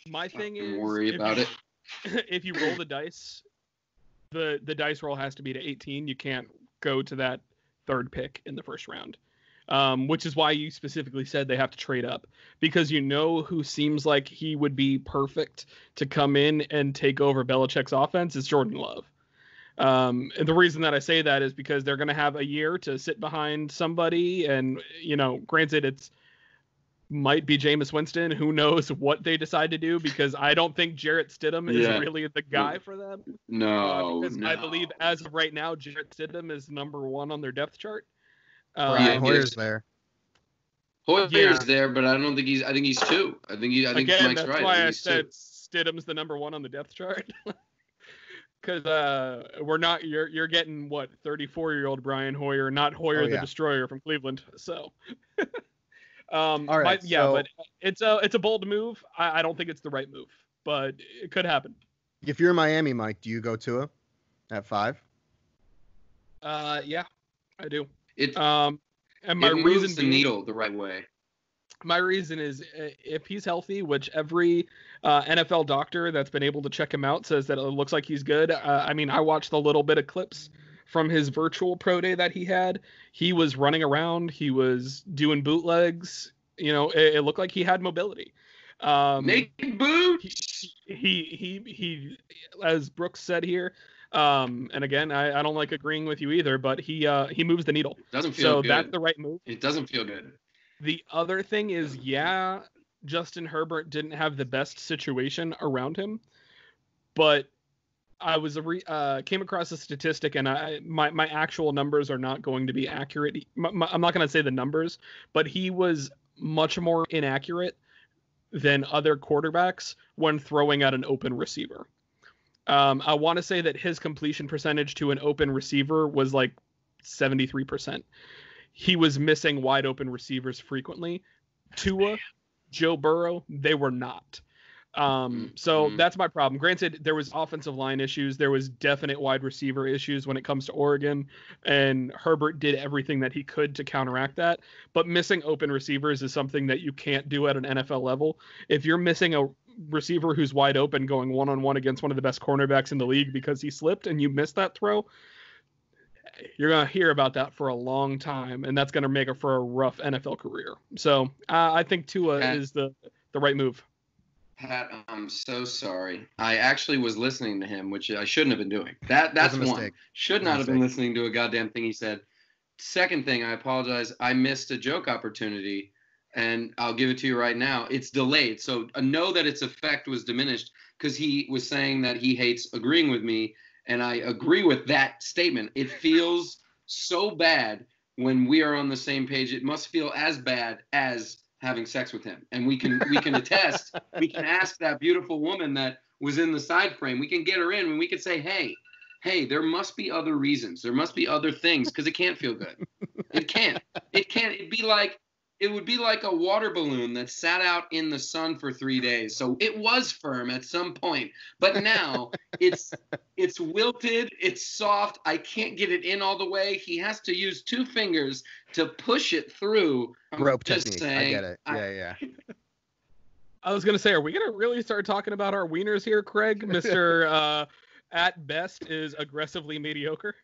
My thing is, worry about you, it. if you roll the dice, the the dice roll has to be to 18. You can't go to that third pick in the first round, um, which is why you specifically said they have to trade up because you know who seems like he would be perfect to come in and take over Belichick's offense is Jordan Love. Um, and the reason that I say that is because they're going to have a year to sit behind somebody, and you know, granted, it's might be Jameis Winston. Who knows what they decide to do because I don't think Jarrett Stidham is Yeah. really the guy for them. Uh, No, because no. I believe as of right now, Jarrett Stidham is number one on their depth chart. Brian Yeah, Hoyer's there. Hoyer's Yeah. there, but I don't think he's. I think he's two. I think he. I think again, Mike's that's right. why think I he's two. said Stidham's the number one on the depth chart. Because uh, we're not you're you're getting what 34 year old Brian Hoyer, not Hoyer Oh, the. Destroyer from Cleveland. So, um, All right, my- yeah, so- but it's a it's a bold move. I, I don't think it's the right move, but it could happen. If you're in Miami, Mike, do you go Tua at five? Uh, yeah, I do. It, Um, and my it reason moves the being- needle the right way. my reason is uh, if he's healthy, which every uh, NFL doctor that's been able to check him out says that it looks like he's good. Uh, I mean, I watched a little bit of clips from his virtual pro day that he had. He was running around, he was doing bootlegs. You know, it, it looked like he had mobility. Um, Naked boots. he, he he he as Brooks said here. Um, and again, I, I don't like agreeing with you either, but he uh, he moves the needle. Doesn't feel So good. that's the right move. It doesn't feel good. The other thing is, yeah, Justin Herbert didn't have the best situation around him, but I was a re- uh, came across a statistic, and I my my actual numbers are not going to be accurate. My, my- I'm not going to say the numbers, but he was much more inaccurate than other quarterbacks when throwing at an open receiver. Um, I want to say that his completion percentage to an open receiver was like 73%. He was missing wide open receivers frequently. Tua, Joe Burrow, they were not. Um, so Mhm. that's my problem. Granted, there was offensive line issues, there was definite wide receiver issues when it comes to Oregon, and Herbert did everything that he could to counteract that. But missing open receivers is something that you can't do at an NFL level. If you're missing a receiver who's wide open going one on one against one of the best cornerbacks in the league because he slipped and you missed that throw, you're gonna hear about that for a long time, and that's gonna make it for a rough NFL career. So uh, I think Tua Yeah. is the the right move. Pat, I'm so sorry. I actually was listening to him, which I shouldn't have been doing. That that's one. Should not have been listening to a goddamn thing he said. Second thing, I apologize. I missed a joke opportunity, and I'll give it to you right now. It's delayed, so uh, know that its effect was diminished because he was saying that he hates agreeing with me, and I agree with that statement. It feels so bad when we are on the same page. It must feel as bad as having sex with him, and we can we can attest. we can ask that beautiful woman that was in the side frame. We can get her in, and we can say, "Hey, hey, there must be other reasons. There must be other things because it can't feel good. It can't. It can't. It'd be like it would be like a water balloon that sat out in the sun for three days. So it was firm at some point, but now it's it's wilted. It's soft. I can't get it in all the way. He has to use two fingers to push it through. I'm Rope just technique. I get it. I- Yeah, yeah. I was gonna say, are we gonna really start talking about our wieners here, Craig? Mister uh, at best is aggressively mediocre.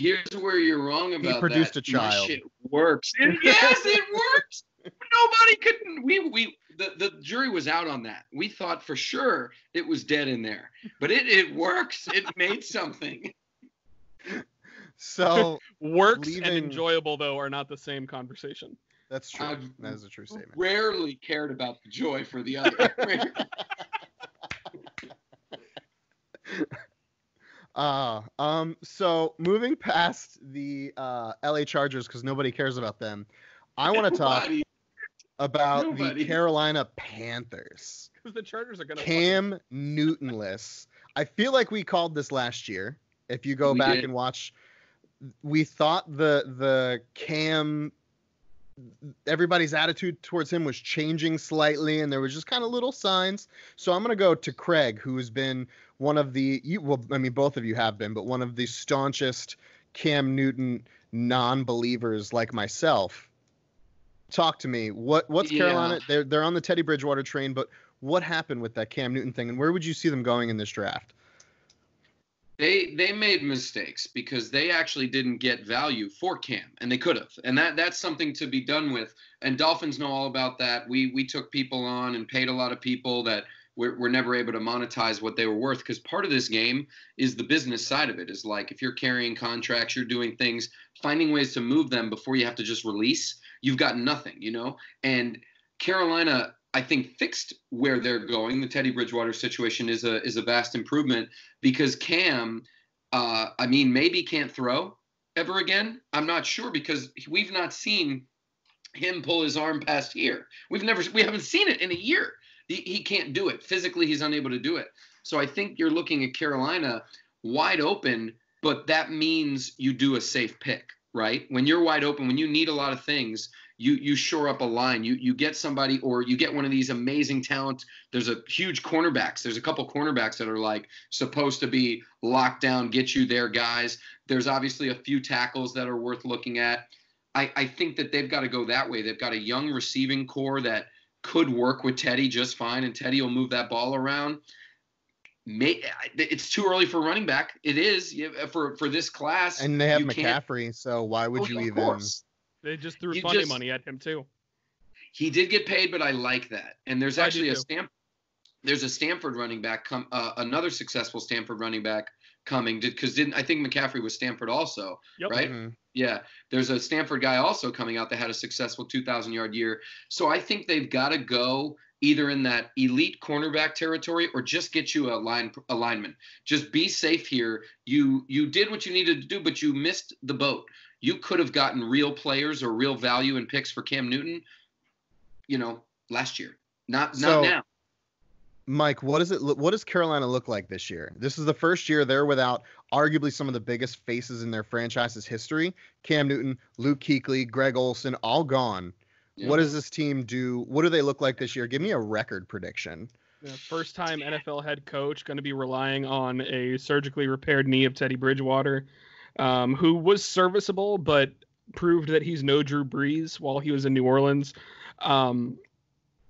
Here's where you're wrong about he produced that. a My child. shit works. yes, it works. Nobody couldn't. We we the, the jury was out on that. We thought for sure it was dead in there, but it it works. It made something. So Works and enjoyable though are not the same conversation. that's true. I've That is a true statement. Rarely cared about the joy for the other. Uh, um, so moving past the uh, LA Chargers because nobody cares about them, I want to talk about Nobody. the Carolina Panthers. Because the Chargers are gonna. Cam Newtonless. I feel like we called this last year. If you go We back did. and watch, we thought the the Cam everybody's attitude towards him was changing slightly and there was just kind of little signs. So I'm going to go to Craig who's been one of the you well I mean both of you have been, but one of the staunchest Cam Newton non-believers like myself. Talk to me. What what's Yeah. Carolina? They're they're on the Teddy Bridgewater train, but what happened with that Cam Newton thing and where would you see them going in this draft? they they made mistakes because they actually didn't get value for Cam, and they could have, and that that's something to be done with. And Dolphins know all about that. We we took people on and paid a lot of people that were, were never able to monetize what they were worth because part of this game is the business side of it. Is like if you're carrying contracts, you're doing things, finding ways to move them before you have to just release. you've got nothing, you know. And Carolina, I think, fixed where they're going. The Teddy Bridgewater situation is a is a vast improvement because Cam, uh, I mean, maybe can't throw ever again. I'm not sure because we've not seen him pull his arm past here. We've never we haven't seen it in a year. He, can't do it physically. He's unable to do it. So I think you're looking at Carolina wide open, but that means you do a safe pick, right? When you're wide open, when you need a lot of things, you you shore up a line. You you get somebody or you get one of these amazing talent. There's a huge cornerbacks. There's a couple cornerbacks that are like supposed to be locked down, get you there, guys. There's obviously a few tackles that are worth looking at. I, I think that they've got to go that way. They've got a young receiving core that could work with Teddy just fine, and Teddy will move that ball around. May, it's too early for running back. It is for for this class. And they have McCaffrey, so why would oh, you even? Course. They just threw you funding just, money at him too. He did get paid, but I like that. And there's actually a Stanford. There's a Stanford running back come uh, another successful Stanford running back coming because didn't I think McCaffrey was Stanford also, yep. right? Mm-hmm. Yeah, there's a Stanford guy also coming out that had a successful 2,000 yard year. So I think they've got to go either in that elite cornerback territory or just get you a line alignment. Just be safe here. You you did what you needed to do, but you missed the boat. You could have gotten real players or real value in picks for Cam Newton, you know, last year. Not not now. Mike, what does it what does Carolina look like this year? This is the first year they're without arguably some of the biggest faces in their franchise's history. Cam Newton, Luke Kuechly, Greg Olsen, all gone. Yeah. What does this team do? What do they look like this year? Give me a record prediction. Yeah, first time NFL head coach going to be relying on a surgically repaired knee of Teddy Bridgewater um, who was serviceable, but proved that he's no Drew Brees while he was in New Orleans. Um,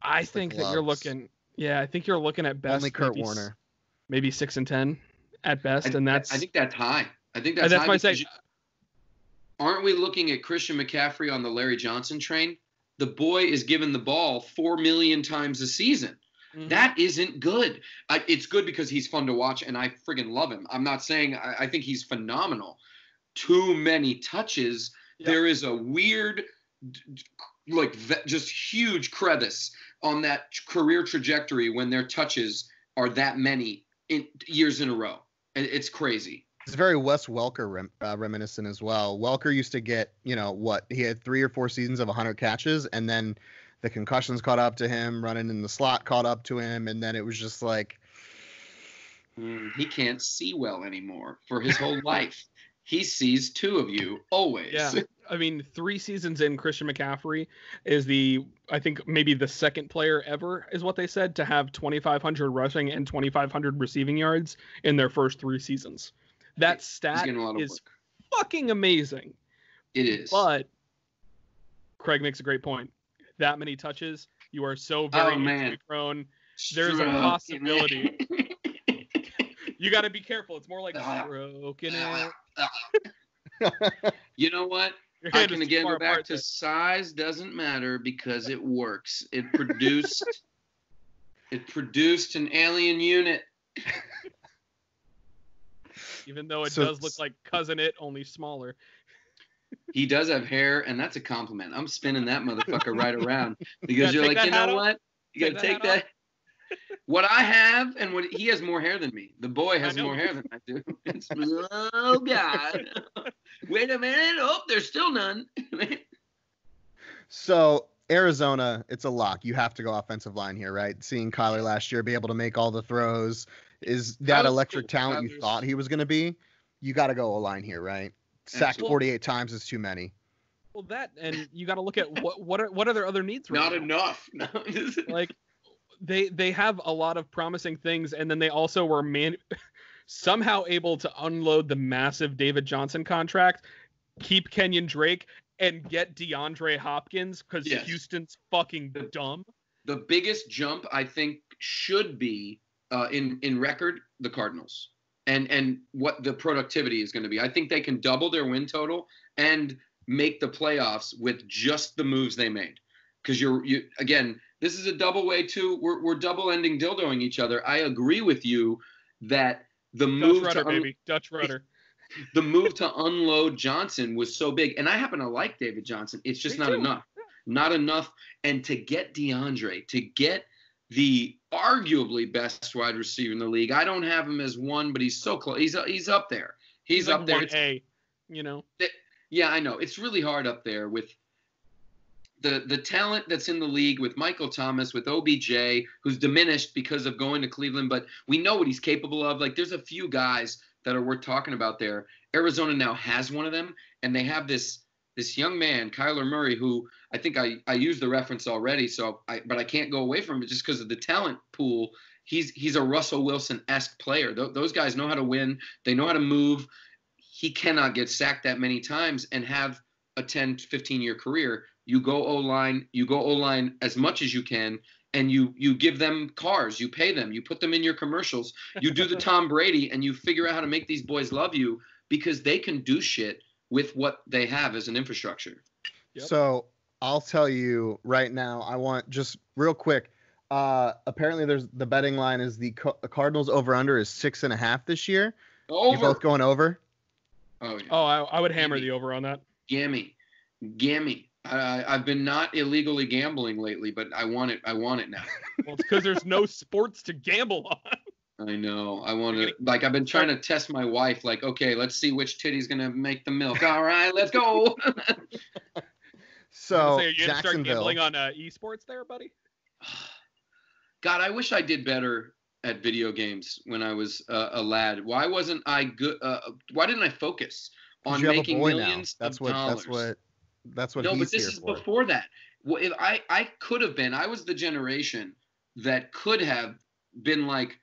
I think that you're looking, yeah, I think you're looking at best only Kurt maybe, Warner, maybe six and ten at best, I, and that's I think that's high. I think that's, that's high. That's aren't we looking at Christian McCaffrey on the Larry Johnson train? The boy is given the ball four million times a season. Mm-hmm. That isn't good. I, it's good because he's fun to watch, and I friggin' love him. I'm not saying I, I think he's phenomenal too many touches, there is a weird, like just huge crevice on that career trajectory when their touches are that many in years in a row. It's crazy. It's very Wes Welker rem, uh, reminiscent as well. Welker used to get, you know, what he had three or four seasons of 100 catches, and then the concussions caught up to him, running in the slot caught up to him, and then it was just like. Mm, he can't see well anymore for his whole life he sees two of you always. Yeah. I mean, three seasons in, Christian McCaffrey is the, I think, maybe the second player ever, is what they said, to have 2,500 rushing and 2,500 receiving yards in their first three seasons. That stat is work. fucking amazing. It is. But Craig makes a great point. That many touches, you are so oh, very oh, prone. There's a possibility. you got to be careful. It's more like ah. stroking ah. it you know what? I can again go back to there. size doesn't matter because it works. It produced it produced an alien unit. Even though it so, does look like cousin it, only smaller. he does have hair, and that's a compliment. I'm spinning that motherfucker right around because you are like, you know what? You gotta take, take that what I have and what he has more hair than me. The boy has more hair than I do. It's, oh God! Wait a minute! Oh, there's still none. so Arizona, it's a lock. You have to go offensive line here, right? Seeing Kyler last year be able to make all the throws, is that electric talent you thought he was going to be? You got to go a line here, right? Sacked 48 times is too many. Well, that and you got to look at what what are what are their other needs? Right Not now? enough. like they they have a lot of promising things, and then they also were man somehow able to unload the massive David Johnson contract, keep Kenyon Drake, and get DeAndre Hopkins because yes. Houston's fucking dumb. The biggest jump I think should be uh, in in record the Cardinals and and what the productivity is going to be. I think they can double their win total and make the playoffs with just the moves they made. Because you're you again this is a double way too. We're we're double ending dildoing each other. I agree with you that the move Dutch rudder, to un- baby. Dutch rudder. the move to unload Johnson was so big, and I happen to like David Johnson. It's just Me not too. enough. not enough. And to get DeAndre, to get the arguably best wide receiver in the league, I don't have him as one, but he's so close. He's he's up there. He's, like up there. 1A, you know. yeah, I know. It's really hard up there with the the talent that's in the league with Michael Thomas, with OBJ, who's diminished because of going to Cleveland, but we know what he's capable of. Like there's a few guys that are worth talking about there. Arizona now has one of them, and they have this this young man, Kyler Murray, who I think I, I used the reference already, so I but I can't go away from it just because of the talent pool. He's he's a Russell Wilson esque player. Th- those guys know how to win. They know how to move. He cannot get sacked that many times and have a 10, 15 year career. You go O line, you go O line as much as you can, and you you give them cars, you pay them, you put them in your commercials, you do the Tom Brady, and you figure out how to make these boys love you because they can do shit with what they have as an infrastructure. Yep. So I'll tell you right now. I want just real quick. Uh, apparently, there's the betting line is the, Ca- the Cardinals over under is six and a half this year. You Over. both going over? Oh, yeah. Oh, I, I would hammer the over on that. Gammy, gammy. I, I've been not illegally gambling lately, but I want it. I want it now. Well, it's because there's no sports to gamble on. I know. I want to. Like I've been trying to test my wife. Like, okay, let's see which titty's gonna make the milk. All right, let's go. So Say, are you gonna start Jacksonville. gambling on uh, esports there, buddy? God, I wish I did better at video games when I was uh, a lad. Why wasn't I good? Uh, why didn't I focus on you have a making boy now. millions That's of what. dollars? That's what. That's what no, but this is for. before that. Well, if I I could have been. I was the generation that could have been like,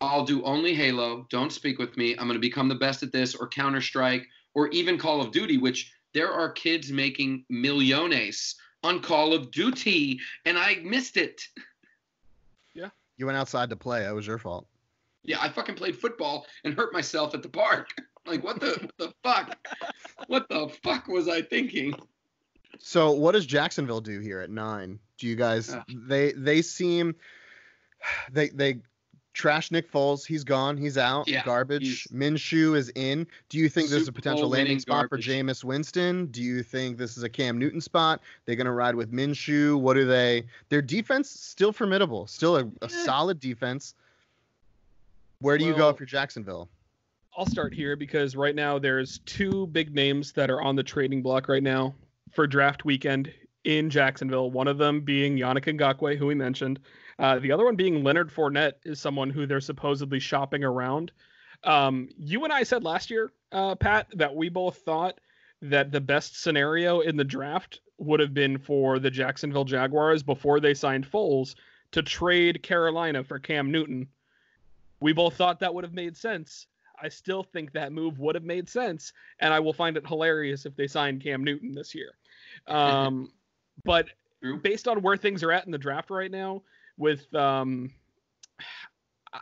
I'll do only Halo. Don't speak with me. I'm going to become the best at this, or Counter Strike, or even Call of Duty. Which there are kids making millones on Call of Duty, and I missed it. Yeah. You went outside to play. That was your fault. Yeah, I fucking played football and hurt myself at the park. Like what the what the fuck? What the fuck was I thinking? So what does Jacksonville do here at nine? Do you guys? They they seem they they trash Nick Foles. He's gone. He's out. Yeah, garbage. he's- Minshew is in. Do you think there's a potential landing spot garbage. for Jameis Winston? Do you think this is a Cam Newton spot? They're gonna ride with Minshew. What do they? Their defense still formidable. Still a, a Yeah. solid defense. Where do you go for Jacksonville? I'll start here because right now there's two big names that are on the trading block right now for draft weekend in Jacksonville. One of them being Yannick Ngakoue, who we mentioned. Uh, the other one being Leonard Fournette is someone who they're supposedly shopping around. Um, you and I said last year, uh, Pat, that we both thought that the best scenario in the draft would have been for the Jacksonville Jaguars before they signed Foles to trade Carolina for Cam Newton. We both thought that would have made sense. I still think that move would have made sense, and I will find it hilarious if they signed Cam Newton this year. Um, but True. based on where things are at in the draft right now, with um, I,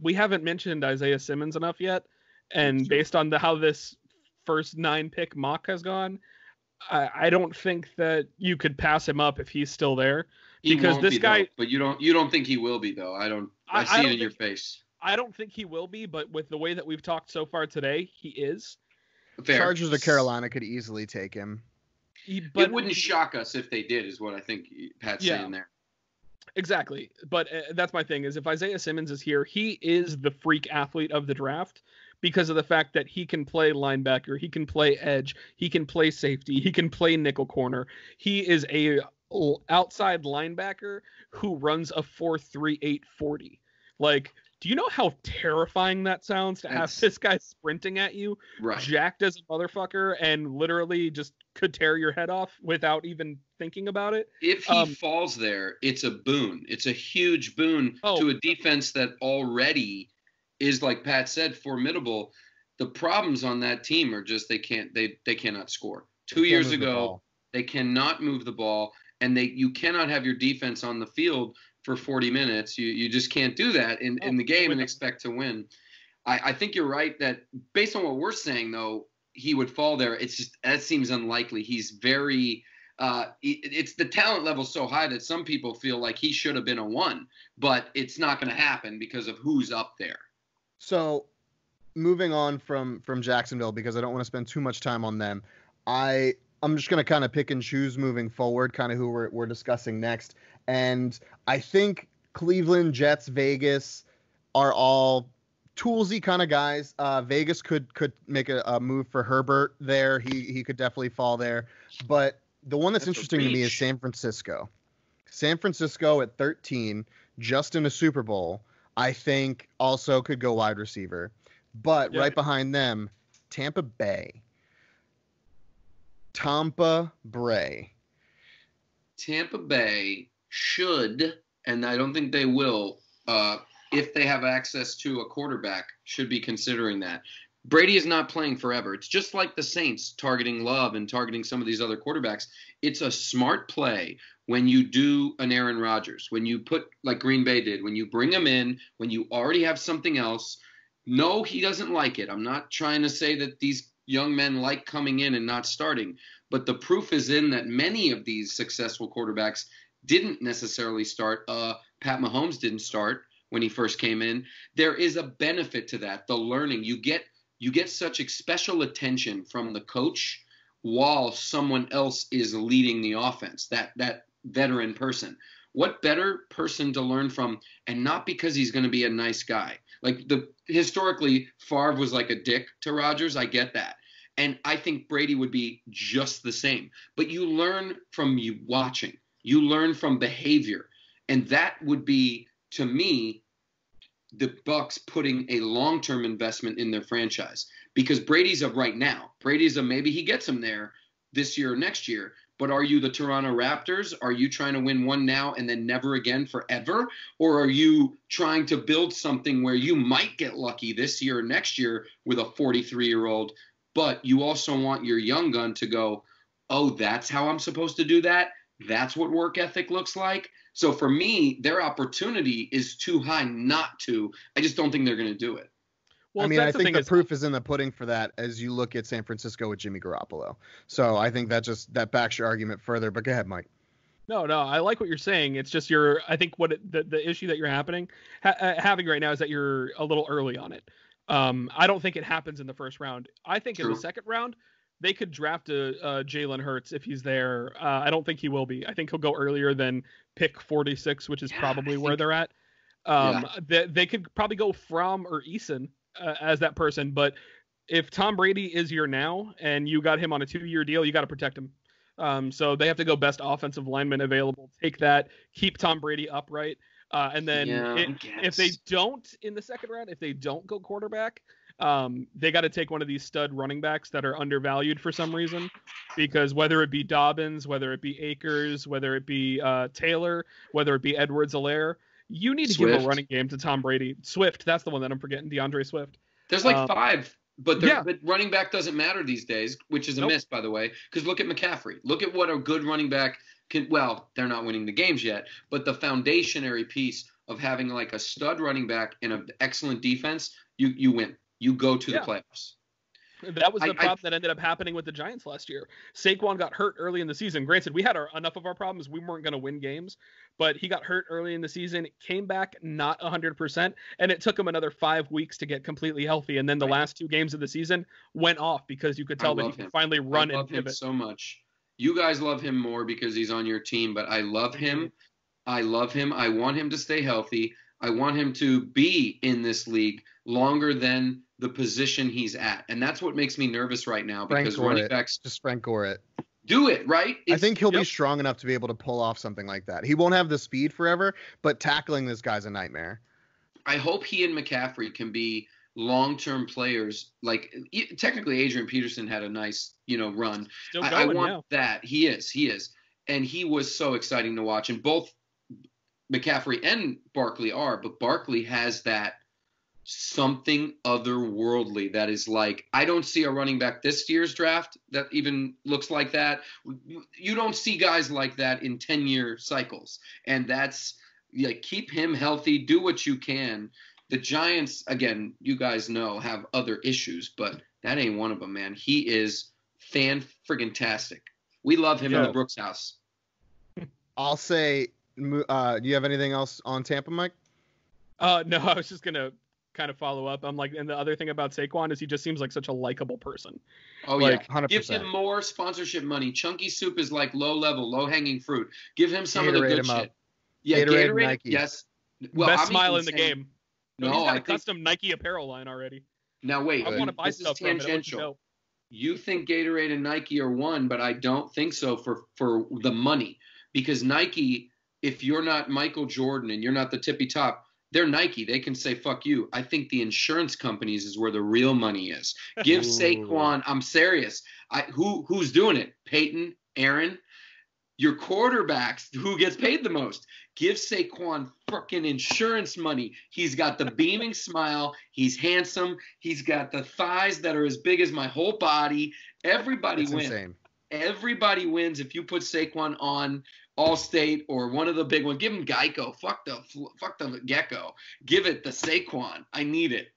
we haven't mentioned Isaiah Simmons enough yet, and based on the how this first nine pick mock has gone, I, I don't think that you could pass him up if he's still there. He Because won't this be, guy- though, but you don't you don't think he will be though. I don't. I, I- I see don't it in your face. I don't think he will be, but with the way that we've talked so far today, he is. Fair. Chargers or Carolina could easily take him. He, it wouldn't shock us if they did, is what I think Pat's Yeah. saying there. Exactly. But uh, that's my thing is if Isaiah Simmons is here, he is the freak athlete of the draft because of the fact that he can play linebacker, he can play edge, he can play safety, he can play nickel corner. He is a outside linebacker who runs a 4.3840. Like, do you know how terrifying that sounds to That's- have this guy sprinting at you, Right. jacked as a motherfucker, and literally just could tear your head off without even thinking about it? If he Um, falls there, it's a boon. It's a huge boon Oh. to a defense that already is, like Pat said, formidable. The problems on that team are just they can't they they cannot score. Two years move the ago, they cannot move the ball, and they you cannot have your defense on the field for 40 minutes. You you just can't do that in, in the game and expect to win. I, I think you're right that based on what we're saying though, he would fall there. It's just that seems unlikely. He's very uh, it's the talent level so high that some people feel like he should have been a one, but it's not going to happen because of who's up there. So, moving on from from Jacksonville because I don't want to spend too much time on them. I I'm just gonna kind of pick and choose moving forward, kind of who we're we're discussing next. And I think Cleveland, Jets, Vegas are all toolsy kind of guys. Uh, Vegas could could make a, a, move for Herbert there. He he could definitely fall there. But the one that's, that's interesting to me is San Francisco. San Francisco at 13, just in a Super Bowl, I think also could go wide receiver. But yeah. right behind them, Tampa Bay. Tampa Bray. Tampa Bay should, and I don't think they will, uh, if they have access to a quarterback, should be considering that. Brady is not playing forever. It's just like the Saints targeting Love and targeting some of these other quarterbacks. It's a smart play when you do an Aaron Rodgers, when you put like Green Bay did, when you bring him in, when you already have something else. No, he doesn't like it. I'm not trying to say that these young men like coming in and not starting, but the proof is in that many of these successful quarterbacks didn't necessarily start. Uh, Pat Mahomes didn't start when he first came in. There is a benefit to that, the learning. You get you get such special attention from the coach while someone else is leading the offense. That that veteran person. What better person to learn from, and not because he's going to be a nice guy. Like the historically, Favre was like a dick to Rodgers. I get that. And I think Brady would be just the same. But you learn from you watching. You learn from behavior. And that would be to me the Bucs putting a long-term investment in their franchise because Brady's of right now. Brady's a maybe he gets him there this year or next year. But are you the Toronto Raptors? Are you trying to win one now and then never again forever? Or are you trying to build something where you might get lucky this year or next year with a 43 year old, but you also want your young gun to go, oh, that's how I'm supposed to do that? That's what work ethic looks like. So for me, their opportunity is too high not to. I just don't think they're going to do it. Well, I mean, I think the, the proof is in the pudding for that as you look at San Francisco with Jimmy Garoppolo. So I think that just that backs your argument further. But go ahead, Mike. No, no, I like what you're saying. It's just your. I think what it, the the issue that you're happening ha- uh, having right now is that you're a little early on it. Um, I don't think it happens in the first round. I think True. in the second round they could draft a, a Jalen Hurts if he's there. Uh, I don't think he will be. I think he'll go earlier than pick 46, which is yeah, probably think, where they're at. Um, yeah. they, they could probably go Fromm or Eason uh, as that person. But if Tom Brady is your now and you got him on a two year deal, you got to protect him. Um, so they have to go best offensive lineman available. Take that, keep Tom Brady upright. Uh, and then yeah, it, if they don't in the second round, if they don't go quarterback, um, they got to take one of these stud running backs that are undervalued for some reason, because whether it be Dobbins, whether it be Akers, whether it be uh, Taylor, whether it be Edwards-Helaire, you need to Swift. give a running game to Tom Brady. Swift, that's the one that I'm forgetting. D'Andre Swift. There's like um, five, but yeah. but running back doesn't matter these days, which is a nope. miss, by the way. Because look at McCaffrey. Look at what a good running back can. Well, they're not winning the games yet, but the foundationary piece of having like a stud running back and an excellent defense, you you win. You go to yeah. the playoffs. That was the I, problem I, that ended up happening with the Giants last year. Saquon got hurt early in the season. Granted, we had our, enough of our problems. We weren't going to win games, but he got hurt early in the season, came back not 100%, and it took him another five weeks to get completely healthy. And then the right. last two games of the season went off because you could tell that he him. could finally run I love and him so much. You guys love him more because he's on your team, but I love him. I love him. I want him to stay healthy. I want him to be in this league longer than the position he's at, and that's what makes me nervous right now because Frank running backs just Frank Gore it. Do it right. It's, I think he'll yep. be strong enough to be able to pull off something like that. He won't have the speed forever, but tackling this guy's a nightmare. I hope he and McCaffrey can be long-term players. Like technically, Adrian Peterson had a nice, you know, run. Still going, I, I want now. that. He is. He is, and he was so exciting to watch. And both McCaffrey and Barkley are, but Barkley has that something otherworldly that is like I don't see a running back this year's draft that even looks like that. You don't see guys like that in 10 year cycles. And that's like keep him healthy, do what you can. The Giants again, you guys know have other issues, but that ain't one of them, man. He is fan friggin' tastic. We love him Yo. in the Brooks house. I'll say uh, do you have anything else on Tampa, Mike? Uh, no, I was just gonna kind of follow up. I'm like, and the other thing about Saquon is he just seems like such a likable person. Oh Like, yeah, 100%. give him more sponsorship money. Chunky Soup is like low level, low hanging fruit. Give him some of the good him up. shit. Yeah, Gatorade Gatorade. Nike. Yes. Well, Best I'm smile in the saying- game. No, he's got I a think custom Nike apparel line already. now wait. I want to buy this is stuff from. It looks tangential. dope. you think Gatorade and Nike are one, but I don't think so for for the money because Nike, if you're not Michael Jordan and you're not the tippy top, they're Nike. They can say fuck you. I think the insurance companies is where the real money is. Give. Saquon. I'm serious. I who who's doing it? Peyton, Aaron. Your quarterbacks, who gets paid the most? Give Saquon frickin' insurance money. He's got the beaming smile. He's handsome. He's got the thighs that are as big as my whole body. Everybody It's wins. insane. Everybody wins if you put Saquon on Allstate or one of the big ones. Give him Geico. Fuck the fuck the gecko. Give it the Saquon. I need it.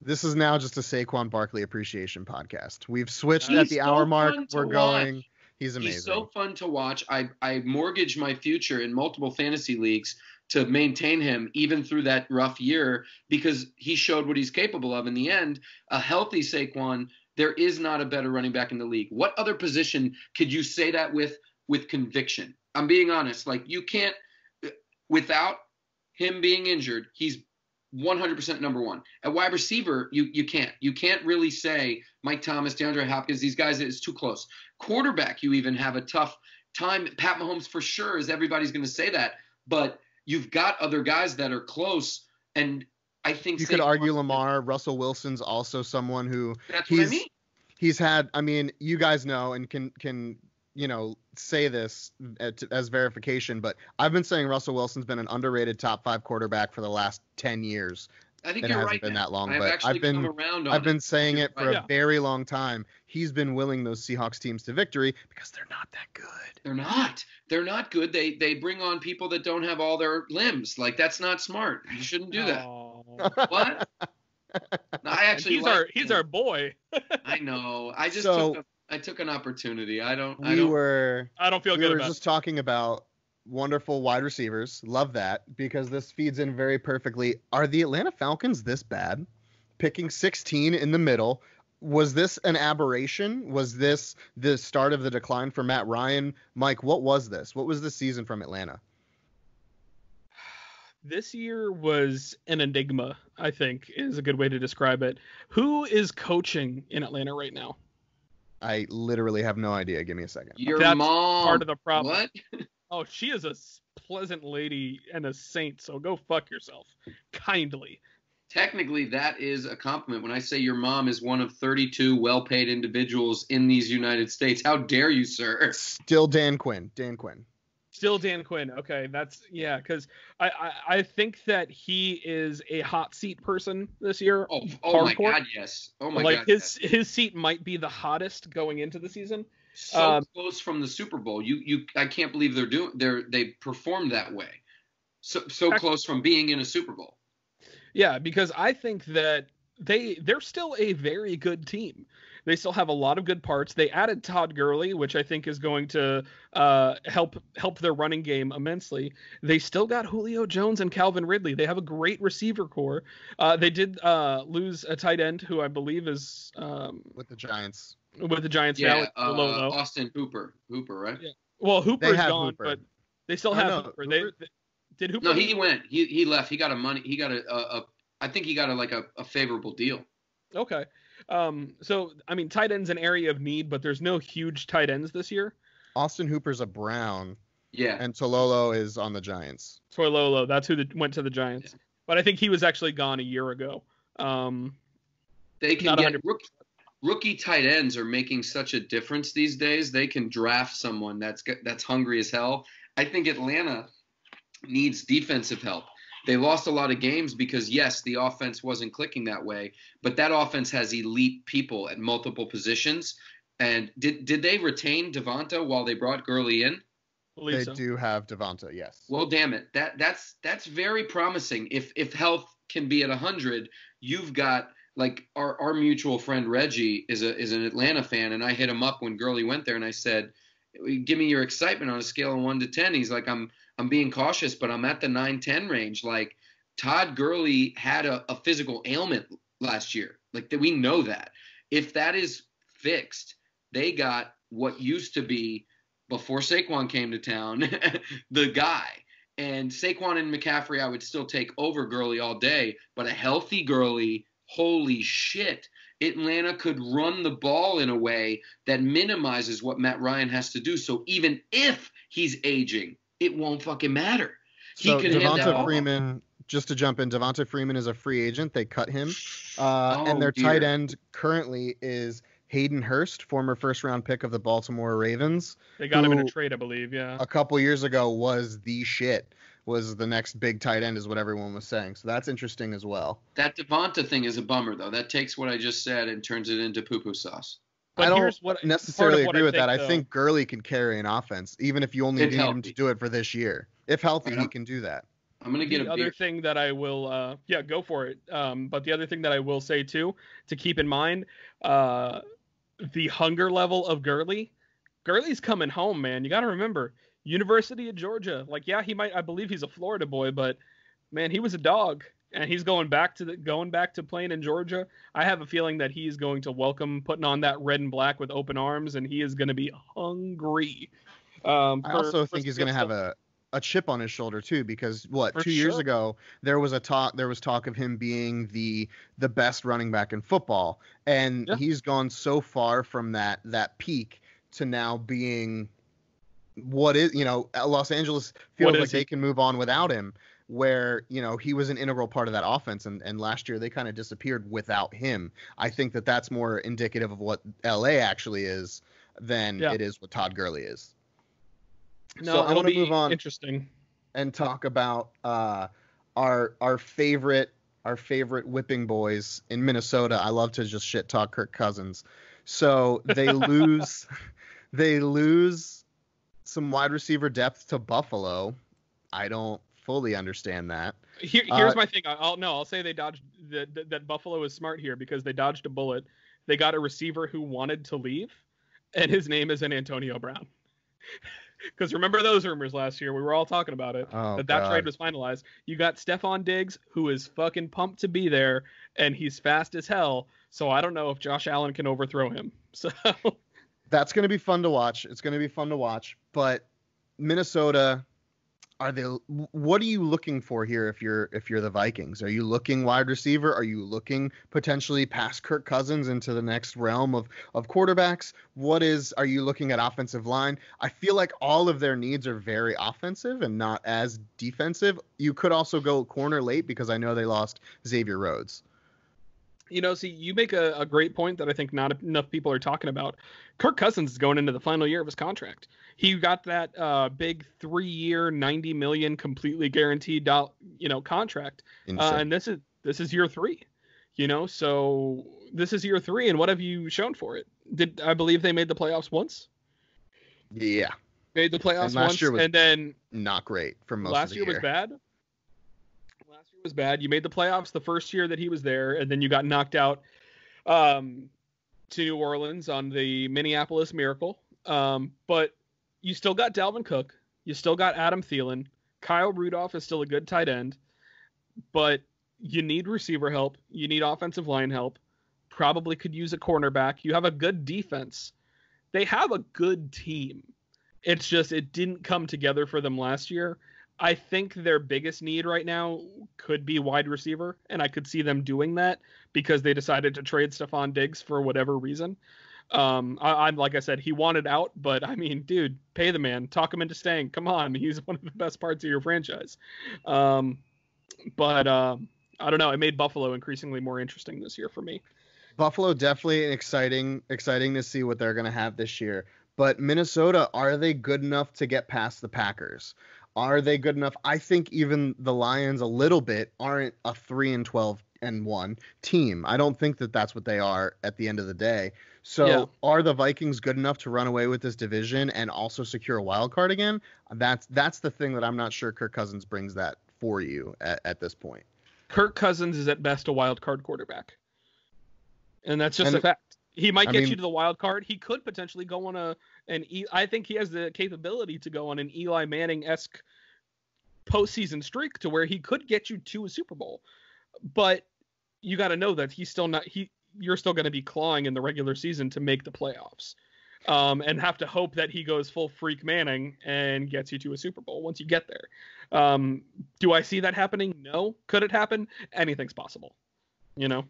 This is now just a Saquon Barkley appreciation podcast. We've switched He's at the so hour mark. We're watch. going. He's amazing. He's so fun to watch. I I mortgage my future in multiple fantasy leagues to maintain him even through that rough year because he showed what he's capable of. In the end, a healthy Saquon, there is not a better running back in the league. What other position could you say that with with conviction? I'm being honest. Like you can't without him being injured, he's 100% number one. At wide receiver, you you can't. You can't really say Mike Thomas, DeAndre Hopkins, these guys it's too close. Quarterback, you even have a tough time. Pat Mahomes for sure is everybody's going to say that, but you've got other guys that are close, and I think you could argue Lamar. Russell Wilson's also someone who That's what I he's- mean. he's had. I mean, you guys know and can can you know say this uh, as verification, but I've been saying Russell Wilson's been an underrated top five quarterback for the last ten years. I think It you're hasn't right. been now. that long, I've but I've been around on I've it. been saying it for Yeah. a very long time. He's been willing those Seahawks teams to victory because they're not that good. They're not. They're not good. They they bring on people that don't have all their limbs. Like that's not smart. You shouldn't do that. Aw. What? No, I actually he's like our he's our boy. I know. I just So- took a, I took an opportunity. I don't. I We don't. were I don't feel we good were about just talking about wonderful wide receivers. Love that because this feeds in very perfectly. Are the Atlanta Falcons this bad? Picking 16 in the middle. Was this an aberration? Was this the start of the decline for Matt Ryan? Mike, what was this? What was the season from Atlanta? this year was an enigma, I think is a good way to describe it. Who is coaching in Atlanta right now? I literally have no idea. Give me a second. Your That's mom. Part of the problem. What? Oh, she is a pleasant lady and a saint, so go fuck yourself. Kindly. Technically, that is a compliment. When I say your mom is one of 32 well-paid individuals in these United States, how dare you, sir? Still Dan Quinn. Dan Quinn. Still Dan Quinn. Okay, that's yeah, because I, I I think that he is a hot seat person this year. Oh, oh my God, yes. Oh my like God, his yes. his seat might be the hottest going into the season. so um, close from the Super Bowl. You you I can't believe they're doing they're they performed that way. So so close from being in a Super Bowl. Yeah, because I think that they they're still a very good team. They still have a lot of good parts. They added Todd Gurley, which I think is going to uh, help help their running game immensely. They still got Julio Jones and Calvin Ridley. They have a great receiver corps. Uh, they did uh, lose a tight end who I believe is um, with the Giants. with the Giants. Yeah, It's uh, Lolo. Austin Hooper. Hooper, right? Yeah. Well, Hooper's have gone, Hooper. but they still Oh, have no, Hooper. They, Hooper- they- did Hooper? No, he went. He he left. He got a money. He got a a, a I think he got a like a, a favorable deal. Okay. Um, so I mean, tight end's an area of need, but there's no huge tight ends this year. Austin Hooper's a Brown, Yeah. and Toilolo is on the Giants. Toilolo, that's who the, went to the Giants. But I think he was actually gone a year ago. Um, They can Not get 100. rookie, rookie tight ends are making such a difference these days. They can draft someone that's g- that's hungry as hell. I think Atlanta needs defensive help. They lost a lot of games because yes, the offense wasn't clicking that way, but that offense has elite people at multiple positions. And did did they retain Devonta while they brought Gurley in? believe They so. do have Devonta, yes. Well, damn it, that that's that's very promising. If if health can be at hundred, you've got like our our mutual friend Reggie is a is an Atlanta fan, and I hit him up when Gurley went there, and I said, "Give me your excitement on a scale of one to ten. He's like, "I'm I'm being cautious, but I'm at the nine ten range. Like, Todd Gurley had a, a physical ailment last year. Like that, we know that. If that is fixed, they got what used to be before Saquon came to town, the guy. And Saquon and McCaffrey, I would still take over Gurley all day, but a healthy Gurley, holy shit. Atlanta could run the ball in a way that minimizes what Matt Ryan has to do. So even if he's aging, it won't fucking matter. He So can hand Devonta. Freeman, just to jump in, Devonta Freeman is a free agent. They cut him, uh, Oh, and their dear. tight end currently is Hayden Hurst, former first round pick of the Baltimore Ravens. They got him in a trade, I believe. Yeah. A couple years ago was the shit. Was the next big tight end is what everyone was saying. So that's interesting as well. That Devonta thing is a bummer, though. That takes what I just said and turns it into poo poo sauce. But I don't here's what necessarily part of agree what with that. I think Gurley can carry an offense, even if you only If need him to do it for this year. If healthy, he can do that. I'm gonna get the a other beer. thing that I will, uh, yeah, go for it. Um, but the other thing that I will say too, to keep in mind, uh, the hunger level of Gurley. Gurley's coming home, man. You got to remember, University of Georgia. Like, yeah, he might. I believe he's a Florida boy, but man, he was a dog, and he's going back to the going back to playing in Georgia. I have a feeling that he's going to welcome putting on that red and black with open arms, and he is going to be hungry. Um, I also think he's going to have a, a chip on his shoulder too, because what For two years ago there was a talk there was talk of him being the the best running back in football, and Yeah. he's gone so far from that that peak to now being what is you know Los Angeles feels like is they can move on without him. Where you know he was an integral part of that offense, and, and last year they kind of disappeared without him. I think that that's more indicative of what LA actually is than Yeah. it is what Todd Gurley is. No, so I want to move on Interesting. and talk about uh, our our favorite our favorite whipping boys in Minnesota. I love to just shit talk Kirk Cousins. So they lose they lose some wide receiver depth to Buffalo. I don't fully understand that. Here, here's Uh, my thing. I'll no. I'll say they dodged that, that, Buffalo is smart here because they dodged a bullet. They got a receiver who wanted to leave, and his name isn't Antonio Brown. Because remember those rumors last year? We were all talking about it. Oh, that that God. trade was finalized. You got Stefon Diggs, who is fucking pumped to be there, and he's fast as hell. So I don't know if Josh Allen can overthrow him. So That's going to be fun to watch. It's going to be fun to watch. But Minnesota, are they? What are you looking for here? If you're if you're the Vikings, are you looking wide receiver? Are you looking potentially past Kirk Cousins into the next realm of of quarterbacks? What is? Are you looking at offensive line? I feel like all of their needs are very offensive and not as defensive. You could also go corner late because I know they lost Xavier Rhodes. You know, see, you make a, a great point that I think not enough people are talking about. Kirk Cousins is going into the final year of his contract. He got that uh, big three-year, ninety million, completely guaranteed, you know, contract, uh, and this is this is year three. You know, so this is year three, and what have you shown for it? Did I believe they made the playoffs once? yeah, Made the playoffs last once, year was and then not great for most last of the year year. was bad. Was bad. You made the playoffs the first year that he was there, and then you got knocked out um, to New Orleans on the Minneapolis Miracle. Um, but you still got Dalvin Cook. You still got Adam Thielen. Kyle Rudolph is still a good tight end, but you need receiver help. You need offensive line help. Probably could use a cornerback. You have a good defense. They have a good team. It's just it didn't come together for them last year. I think their biggest need right now could be wide receiver, and I could see them doing that because they decided to trade Stefon Diggs for whatever reason. Um, I, I'm like I said, he wanted out, but I mean, dude, pay the man, talk him into staying. Come on, he's one of the best parts of your franchise. Um, but um, I don't know. It made Buffalo increasingly more interesting this year for me. Buffalo definitely exciting exciting to see what they're going to have this year. But Minnesota, are they good enough to get past the Packers? Are they good enough? I think even the Lions a little bit aren't a 3 and 12 and 1 team. I don't think that that's what they are at the end of the day. So, Yeah. are the Vikings good enough to run away with this division and also secure a wild card again? That's that's the thing that I'm not sure Kirk Cousins brings that for you at, at this point. Kirk Cousins is at best a wild card quarterback, and that's just And- a fact. He might I get mean- you to the wild card. He could potentially go on a an. E- I think he has the capability to go on an Eli Manning esque postseason streak to where he could get you to a Super Bowl. But you got to know that he's still not he you're still going to be clawing in the regular season to make the playoffs. Um, and have to hope that he goes full freak Manning and gets you to a Super Bowl once you get there. Um, do I see that happening? No. Could it happen? Anything's possible. You know.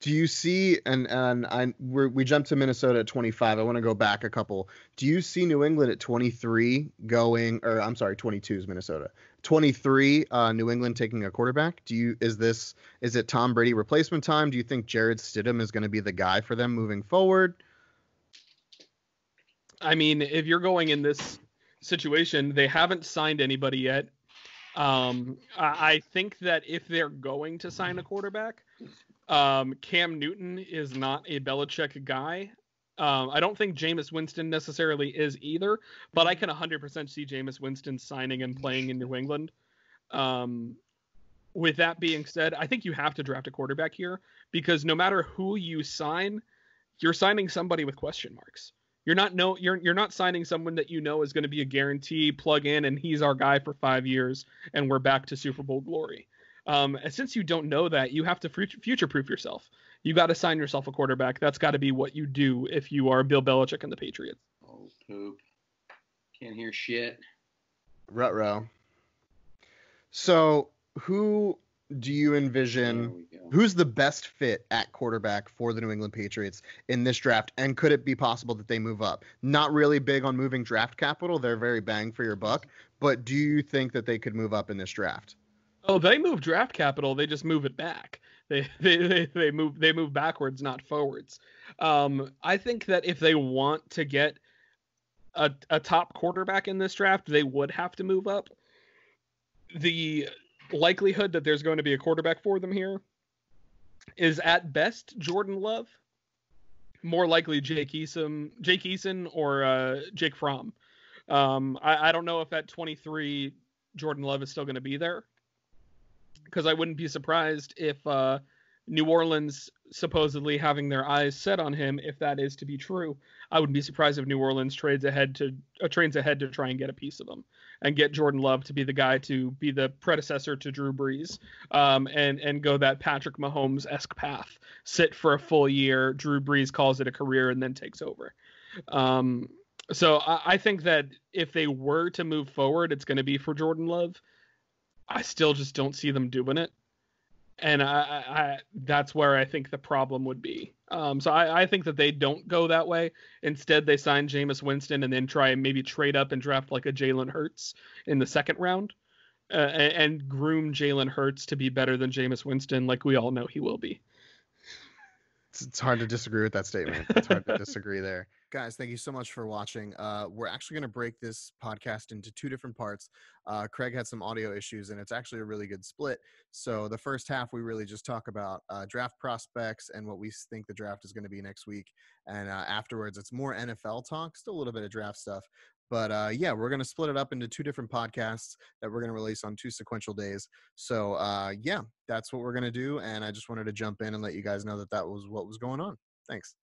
Do you see and and I we we jumped to Minnesota at 25. I want to go back a couple. Do you see New England at 23 going or I'm sorry, 22 is Minnesota. 23 uh, New England taking a quarterback. Do you is this is it Tom Brady replacement time? Do you think Jarrett Stidham is going to be the guy for them moving forward? I mean, if you're going in this situation, they haven't signed anybody yet. Um, I, I think that if they're going to sign a quarterback, um, Cam Newton is not a Belichick guy. Um, I don't think Jameis Winston necessarily is either, but I can 100% see Jameis Winston signing and playing in New England. Um, with that being said, I think you have to draft a quarterback here because no matter who you sign, you're signing somebody with question marks. You're not no you're you're not signing someone that you know is going to be a guarantee plug in and he's our guy for 5 years and we're back to Super Bowl glory. Um, and since you don't know that, you have to future proof yourself. You got to sign yourself a quarterback. That's got to be what you do if you are Bill Belichick and the Patriots. Oh poop! Can't hear shit. Rutro. So who do you envision who's the best fit at quarterback for the New England Patriots in this draft? And could it be possible that they move up? Not really big on moving draft capital. They're very bang for your buck. But do you think that they could move up in this draft? Oh, they move draft capital. They just move it back. They they they, they move they move backwards, not forwards. Um, I think that if they want to get a a top quarterback in this draft, they would have to move up. The likelihood that there's going to be a quarterback for them here is at best Jordan Love, more likely Jake Eason, Jake Eason or uh, Jake Fromm. Um, I, I don't know if at 23 Jordan Love is still going to be there because I wouldn't be surprised if uh, New Orleans supposedly having their eyes set on him, if that is to be true. I wouldn't be surprised if New Orleans trades ahead to uh, trains ahead to try and get a piece of him and get Jordan Love to be the guy to be the predecessor to Drew Brees, um, and and go that Patrick Mahomes esque path. Sit for a full year. Drew Brees calls it a career and then takes over. Um, so I, I think that if they were to move forward, it's going to be for Jordan Love. I still just don't see them doing it. And I, I, that's where I think the problem would be. Um, so I, I, think that they don't go that way. Instead, they sign Jameis Winston and then try and maybe trade up and draft like a Jalen Hurts in the second round, uh, and, and groom Jalen Hurts to be better than Jameis Winston, like we all know he will be. It's, it's hard to disagree with that statement. It's hard to disagree there. Guys thank you so much for watching. Uh, we're actually going to break this podcast into two different parts. Uh, craig had some audio issues and it's actually a really good split. So the first half we really just talk about uh, draft prospects and what we think the draft is going to be next week. And uh, afterwards it's more nfl talk still a little bit of draft stuff but uh, yeah we're going to split it up into two different podcasts that we're going to release on two sequential days. So uh, yeah that's what we're going to do and i just wanted to jump in and let you guys know that that was what was going on. Thanks